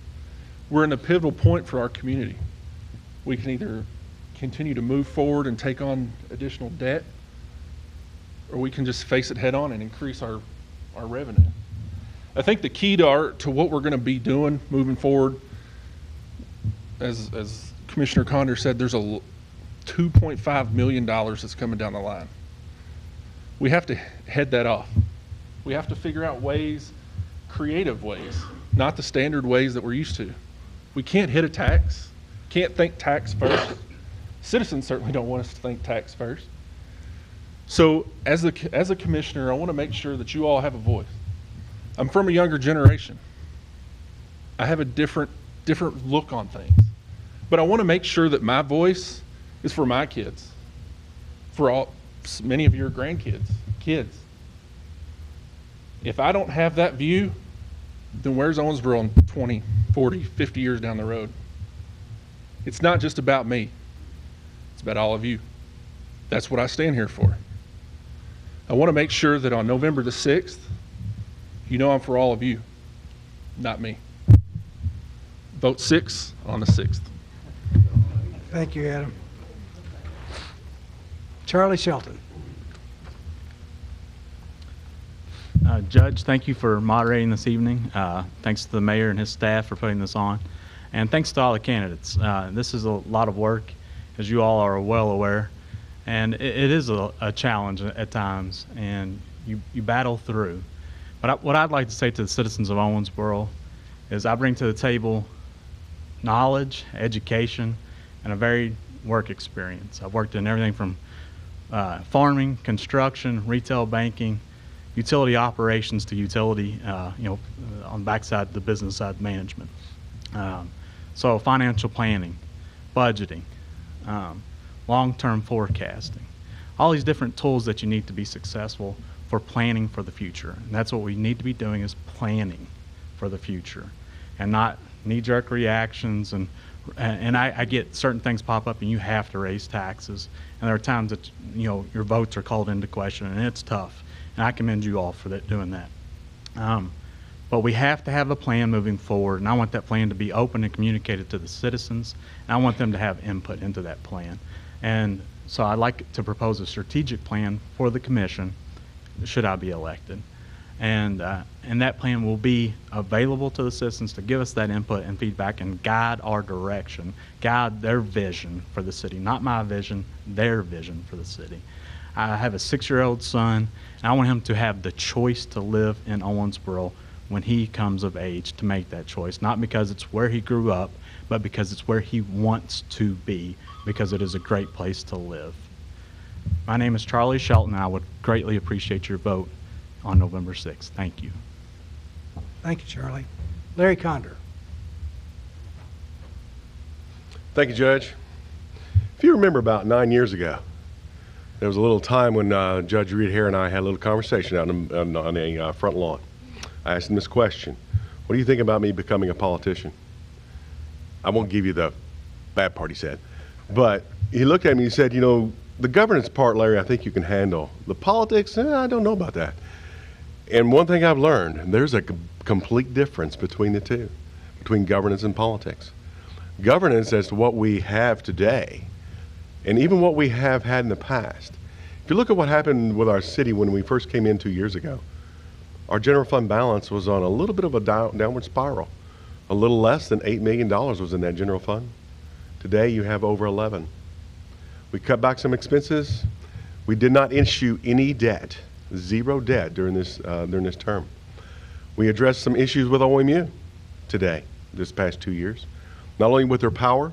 We're in a pivotal point for our community. We can either continue to move forward and take on additional debt, or we can just face it head on and increase our, our revenue. I think the key to our to what we're going to be doing moving forward, as as Commissioner Conder said, there's a 2.5 million dollars that's coming down the line. We have to head that off. We have to figure out ways, creative ways, not the standard ways that we're used to. We can't hit a tax. Can't think tax first. Citizens certainly don't want us to think tax first. So, as a, as a commissioner, I want to make sure that you all have a voice. I'm from a younger generation. I have a different, different look on things. But I want to make sure that my voice is for my kids, for all, many of your grandkids, kids. If I don't have that view, then where's Owensboro in 20, 40, 50 years down the road? It's not just about me, it's about all of you. That's what I stand here for. I want to make sure that on November the 6th, you know I'm for all of you, not me. Vote six on the 6th. Thank you, Adam. Charlie Shelton. Uh, Judge, thank you for moderating this evening. Uh, thanks to the mayor and his staff for putting this on. And thanks to all the candidates. Uh, this is a lot of work, as you all are well aware. And it, it is a, a, challenge at times, and you, you battle through. But I, what I'd like to say to the citizens of Owensboro is I bring to the table knowledge, education, and a varied work experience. I've worked in everything from uh, farming, construction, retail banking, utility operations to utility, uh, you know, on the backside, the business side management. Um, so financial planning, budgeting, um, long-term forecasting, all these different tools that you need to be successful for planning for the future. And that's what we need to be doing is planning for the future and not knee-jerk reactions. And and I, I get certain things pop up and you have to raise taxes. And there are times that you know your votes are called into question and it's tough. And I commend you all for that doing that. Um, but we have to have a plan moving forward. And I want that plan to be open and communicated to the citizens. And I want them to have input into that plan and so I'd like to propose a strategic plan for the commission should I be elected and uh, and that plan will be available to the citizens to give us that input and feedback and guide our direction, guide their vision for the city, not my vision, their vision for the city. I have a six-year-old son, and I want him to have the choice to live in Owensboro when he comes of age to make that choice, not because it's where he grew up, but because it's where he wants to be, because it is a great place to live. My name is Charlie Shelton, and I would greatly appreciate your vote on November 6th. Thank you. Thank you, Charlie. Larry Conder. Thank you, Judge. If you remember about nine years ago, there was a little time when uh, Judge Reid Haire and I had a little conversation out on, on, on a uh, front lawn. I asked him this question What do you think about me becoming a politician? I won't give you the bad part he said, but he looked at me and said, You know, the governance part, Larry, I think you can handle. The politics, eh, I don't know about that. And one thing I've learned, there's a c- complete difference between the two, between governance and politics. Governance as to what we have today, and even what we have had in the past. If you look at what happened with our city when we first came in two years ago, our general fund balance was on a little bit of a down, downward spiral. A little less than $8 million was in that general fund. Today you have over 11. We cut back some expenses. We did not issue any debt, zero debt during this, uh, during this term. We addressed some issues with OMU today, this past two years, not only with their power,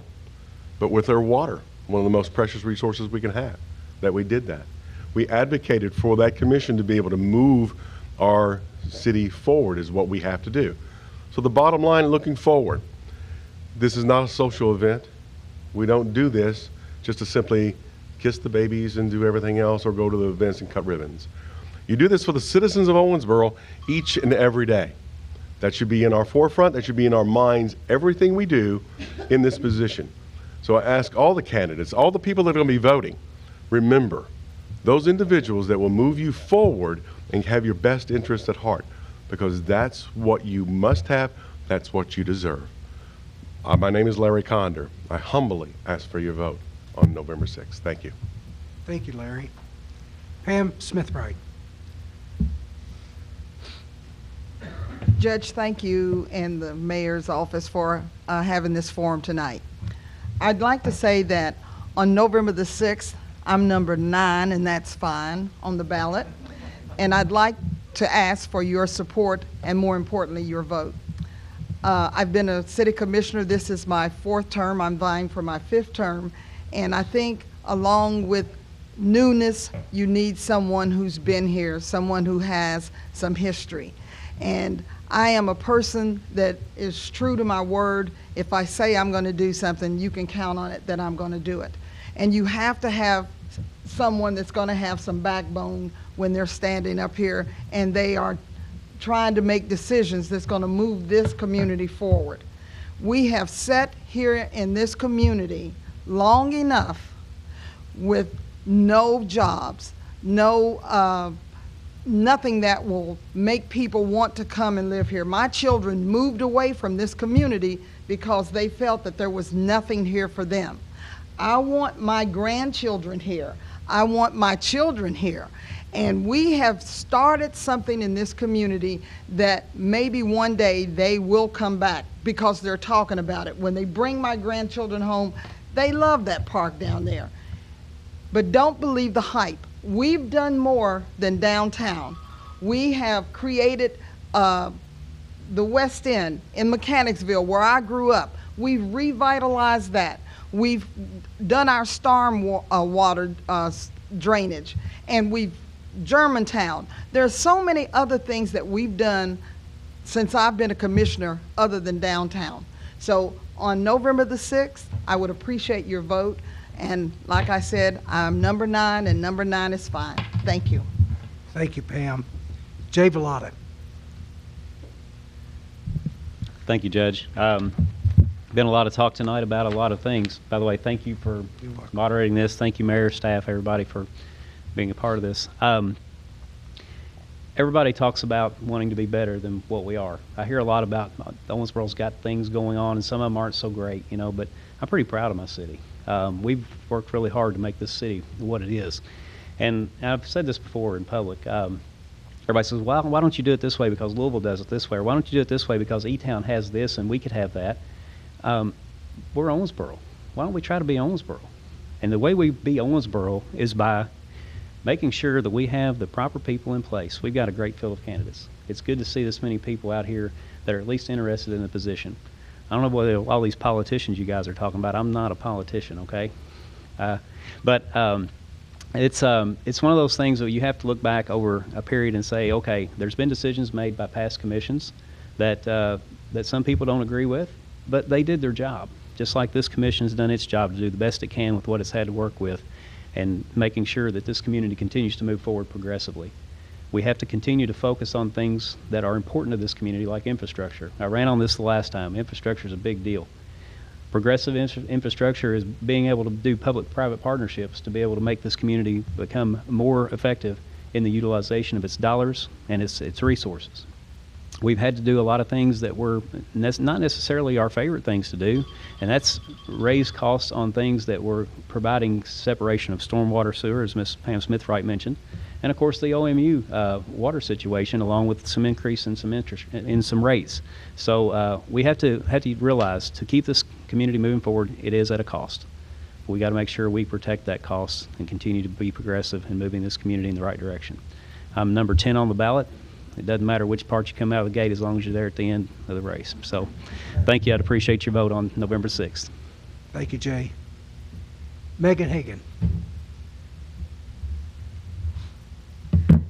but with their water, one of the most precious resources we can have, that we did that. We advocated for that commission to be able to move our city forward is what we have to do. So the bottom line, looking forward, this is not a social event. We don't do this just to simply kiss the babies and do everything else or go to the events and cut ribbons. You do this for the citizens of Owensboro each and every day. That should be in our forefront, that should be in our minds, everything we do in this position. So I ask all the candidates, all the people that are going to be voting, remember those individuals that will move you forward and have your best interest at heart because that's what you must have, that's what you deserve. Uh, my name is Larry Conder. I humbly ask for your vote on November 6th. Thank you. Thank you, Larry. Pam Smith-Wright. Judge, thank you and the mayor's office for uh, having this forum tonight. I'd like to say that on November the 6th, I'm number nine, and that's fine, on the ballot. And I'd like to ask for your support and, more importantly, your vote. Uh, I've been a city commissioner. This is my fourth term. I'm vying for my fifth term. And I think, along with newness, you need someone who's been here, someone who has some history. And I am a person that is true to my word. If I say I'm going to do something, you can count on it that I'm going to do it. And you have to have someone that's going to have some backbone when they're standing up here and they are trying to make decisions that's going to move this community forward. We have sat here in this community long enough with no jobs, no uh, nothing that will make people want to come and live here. My children moved away from this community because they felt that there was nothing here for them. I want my grandchildren here. I want my children here. And we have started something in this community that maybe one day they will come back because they're talking about it. When they bring my grandchildren home, they love that park down there. But don't believe the hype. We've done more than downtown. We have created uh, the West End in Mechanicsville, where I grew up. We've revitalized that. We've done our storm wa- uh, water uh, drainage, and we've Germantown. There are so many other things that we've done since I've been a commissioner other than downtown. So on November the 6th, I would appreciate your vote, And like I said, I'm number nine, and number nine is fine. Thank you. Thank you, Pam. Jay Velotta. Thank you, Judge. Um, Been a lot of talk tonight about a lot of things. By the way, thank you for moderating this. Thank you, Mayor, staff, everybody for being a part of this. Um, Everybody talks about wanting to be better than what we are. I hear a lot about Owensboro's got things going on, and some of them aren't so great, you know, but I'm pretty proud of my city. Um, We've worked really hard to make this city what it is. And I've said this before in public. um, Everybody says, well, why don't you do it this way because Louisville does it this way? Or why don't you do it this way because E-Town has this and we could have that? Um, we're Owensboro. Why don't we try to be Owensboro? And the way we be Owensboro is by making sure that we have the proper people in place. We've got a great field of candidates. It's good to see this many people out here that are at least interested in the position. I don't know whether all these politicians you guys are talking about. I'm not a politician, okay? Uh, but um, it's um, it's one of those things that you have to look back over a period and say, okay, there's been decisions made by past commissions that uh, that some people don't agree with, but they did their job. Just like this commission's done its job to do the best it can with what it's had to work with, and making sure that this community continues to move forward progressively. We have to continue to focus on things that are important to this community, like infrastructure. I ran on this the last time. Infrastructure is a big deal. Progressive infra- infrastructure is being able to do public-private partnerships to be able to make this community become more effective in the utilization of its dollars and its, its resources. We've had to do a lot of things that were nec- not necessarily our favorite things to do, and that's raise costs on things that were providing separation of stormwater sewer, as Ms. Pam Smith-Wright mentioned, and of course the OMU uh, water situation, along with some increase in some interest in some rates. So uh, we have to have to realize to keep this community moving forward, it is at a cost. We got to make sure we protect that cost and continue to be progressive in moving this community in the right direction. I'm number 10 on the ballot. It doesn't matter which part you come out of the gate as long as you're there at the end of the race. So thank you. I'd appreciate your vote on November 6th. Thank you, Jay. Megan Hagan.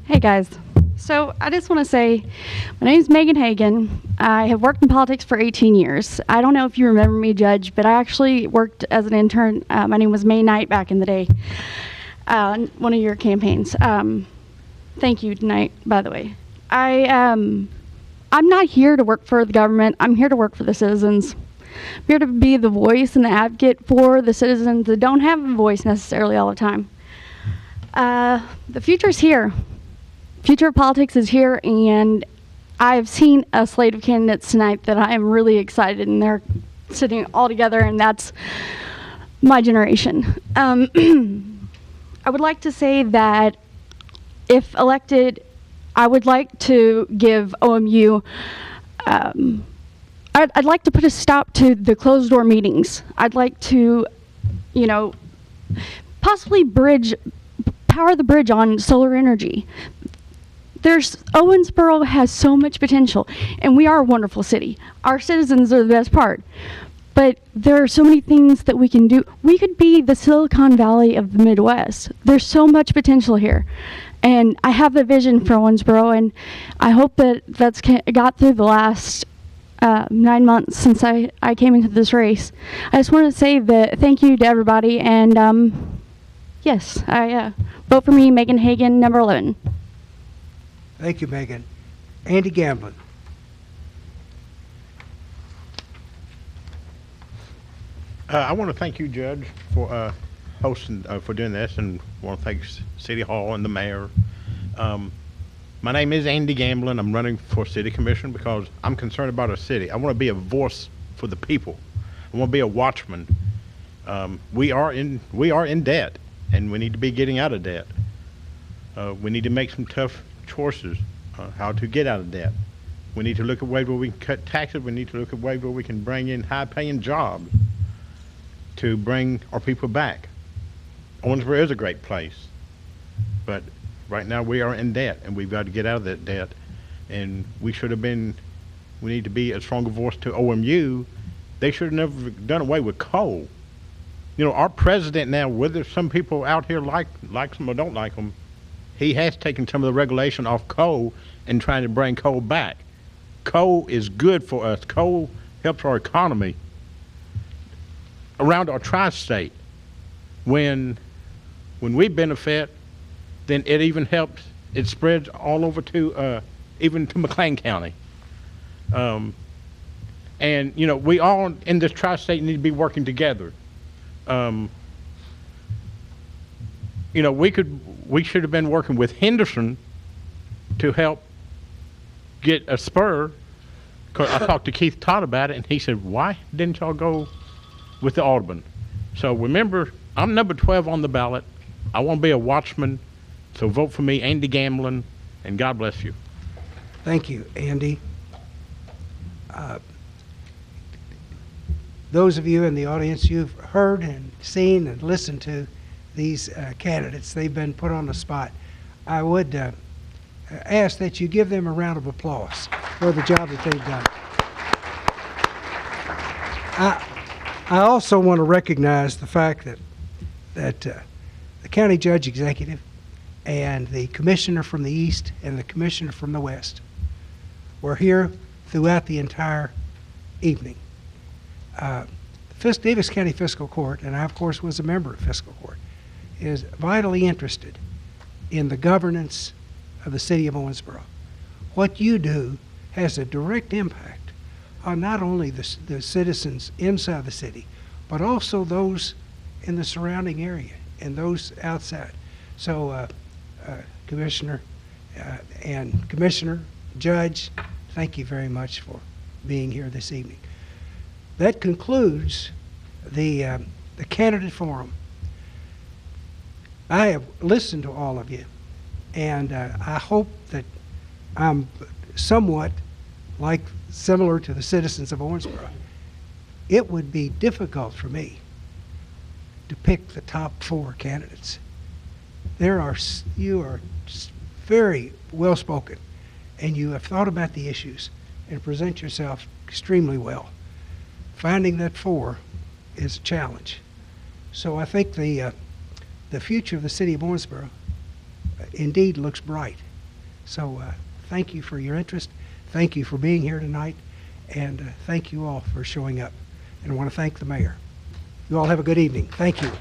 Hey guys. So I just want to say, my name is Megan Hagan. I have worked in politics for 18 years. I don't know if you remember me, Judge, but I actually worked as an intern. Uh, my name was May Knight back in the day, uh, in one of your campaigns. Um, thank you tonight, by the way. I um, I'm not here to work for the government. I'm here to work for the citizens. I'm here to be the voice and the advocate for the citizens that don't have a voice necessarily all the time. Uh, the future's here future of politics is here, and I've seen a slate of candidates tonight that I am really excited, and they're sitting all together, and that's my generation. Um, I would like to say that if elected, I would like to give OMU. Um, I'd, I'd like to put a stop to the closed door meetings. I'd like to, you know, possibly bridge, power the bridge on solar energy there's Owensboro has so much potential, and we are a wonderful city. Our citizens are the best part. But there are so many things that we can do. We could be the Silicon Valley of the Midwest. There's so much potential here. And I have the vision for Owensboro, and I hope that that's ca- got through the last uh, nine months since I, I came into this race. I just want to say that thank you to everybody, and um, yes, I uh, vote for me, Megan Hagan, number 11. Thank you, Megan. Andy Gamblin. Uh, I want to thank you, Judge, for uh, hosting, uh, for doing this, and want to thank City Hall and the mayor. Um, my name is Andy Gamblin. I'm running for City Commission because I'm concerned about our city. I want to be a voice for the people. I want to be a watchman. Um, we are in we are in debt, and we need to be getting out of debt. Uh, we need to make some tough choices uh, how to get out of debt. We need to look at ways where we can cut taxes. We need to look at ways where we can bring in high-paying jobs to bring our people back. Owensboro is a great place, but right now we are in debt, and we've got to get out of that debt. And we should have been. We need to be a stronger voice to OMU. They should have never done away with coal. You know, our president now, whether some people out here like like him or don't like him, he has taken some of the regulation off coal and trying to bring coal back. Coal is good for us. Coal helps our economy around our tri-state. when, when we benefit, then it even helps, it spreads all over to, uh, even to McLean County. Um, and, you know, we all in this tri-state need to be working together. Um, you know, we could, we should have been working with Henderson to help get a spur. I talked to Keith Todd about it, and he said, "Why didn't y'all go with the Audubon?" So remember, I'm number 12 on the ballot. I want to be a watchman, so vote for me, Andy Gamblin, and God bless you. Thank you, Andy. Uh, Those of you in the audience, you've heard and seen and listened to these uh, candidates. They've been put on the spot. I would uh, ask that you give them a round of applause for the job that they've done. I, I also want to recognize the fact that, that uh, the county judge executive and the commissioner from the east and the commissioner from the west were here throughout the entire evening. Uh, Daviess County Fiscal Court, and I, of course, was a member of Fiscal Court, is vitally interested in the governance of the city of Owensboro. What you do has a direct impact on not only the, the citizens inside the city, but also those in the surrounding area and those outside. So, uh, uh, Commissioner uh, and Commissioner, Judge, thank you very much for being here this evening. That concludes the, um, the candidate forum. I have listened to all of you, and uh, I hope that I'm somewhat like similar to the citizens of Owensboro. It would be difficult for me to pick the top four candidates. There are you are very well spoken, and you have thought about the issues and present yourself extremely well. Finding that four is a challenge. So I think the uh, the future of the city of Owensboro uh, indeed looks bright. So uh, thank you for your interest. Thank you for being here tonight, and uh, thank you all for showing up. And I want to thank the mayor. You all have a good evening. Thank you.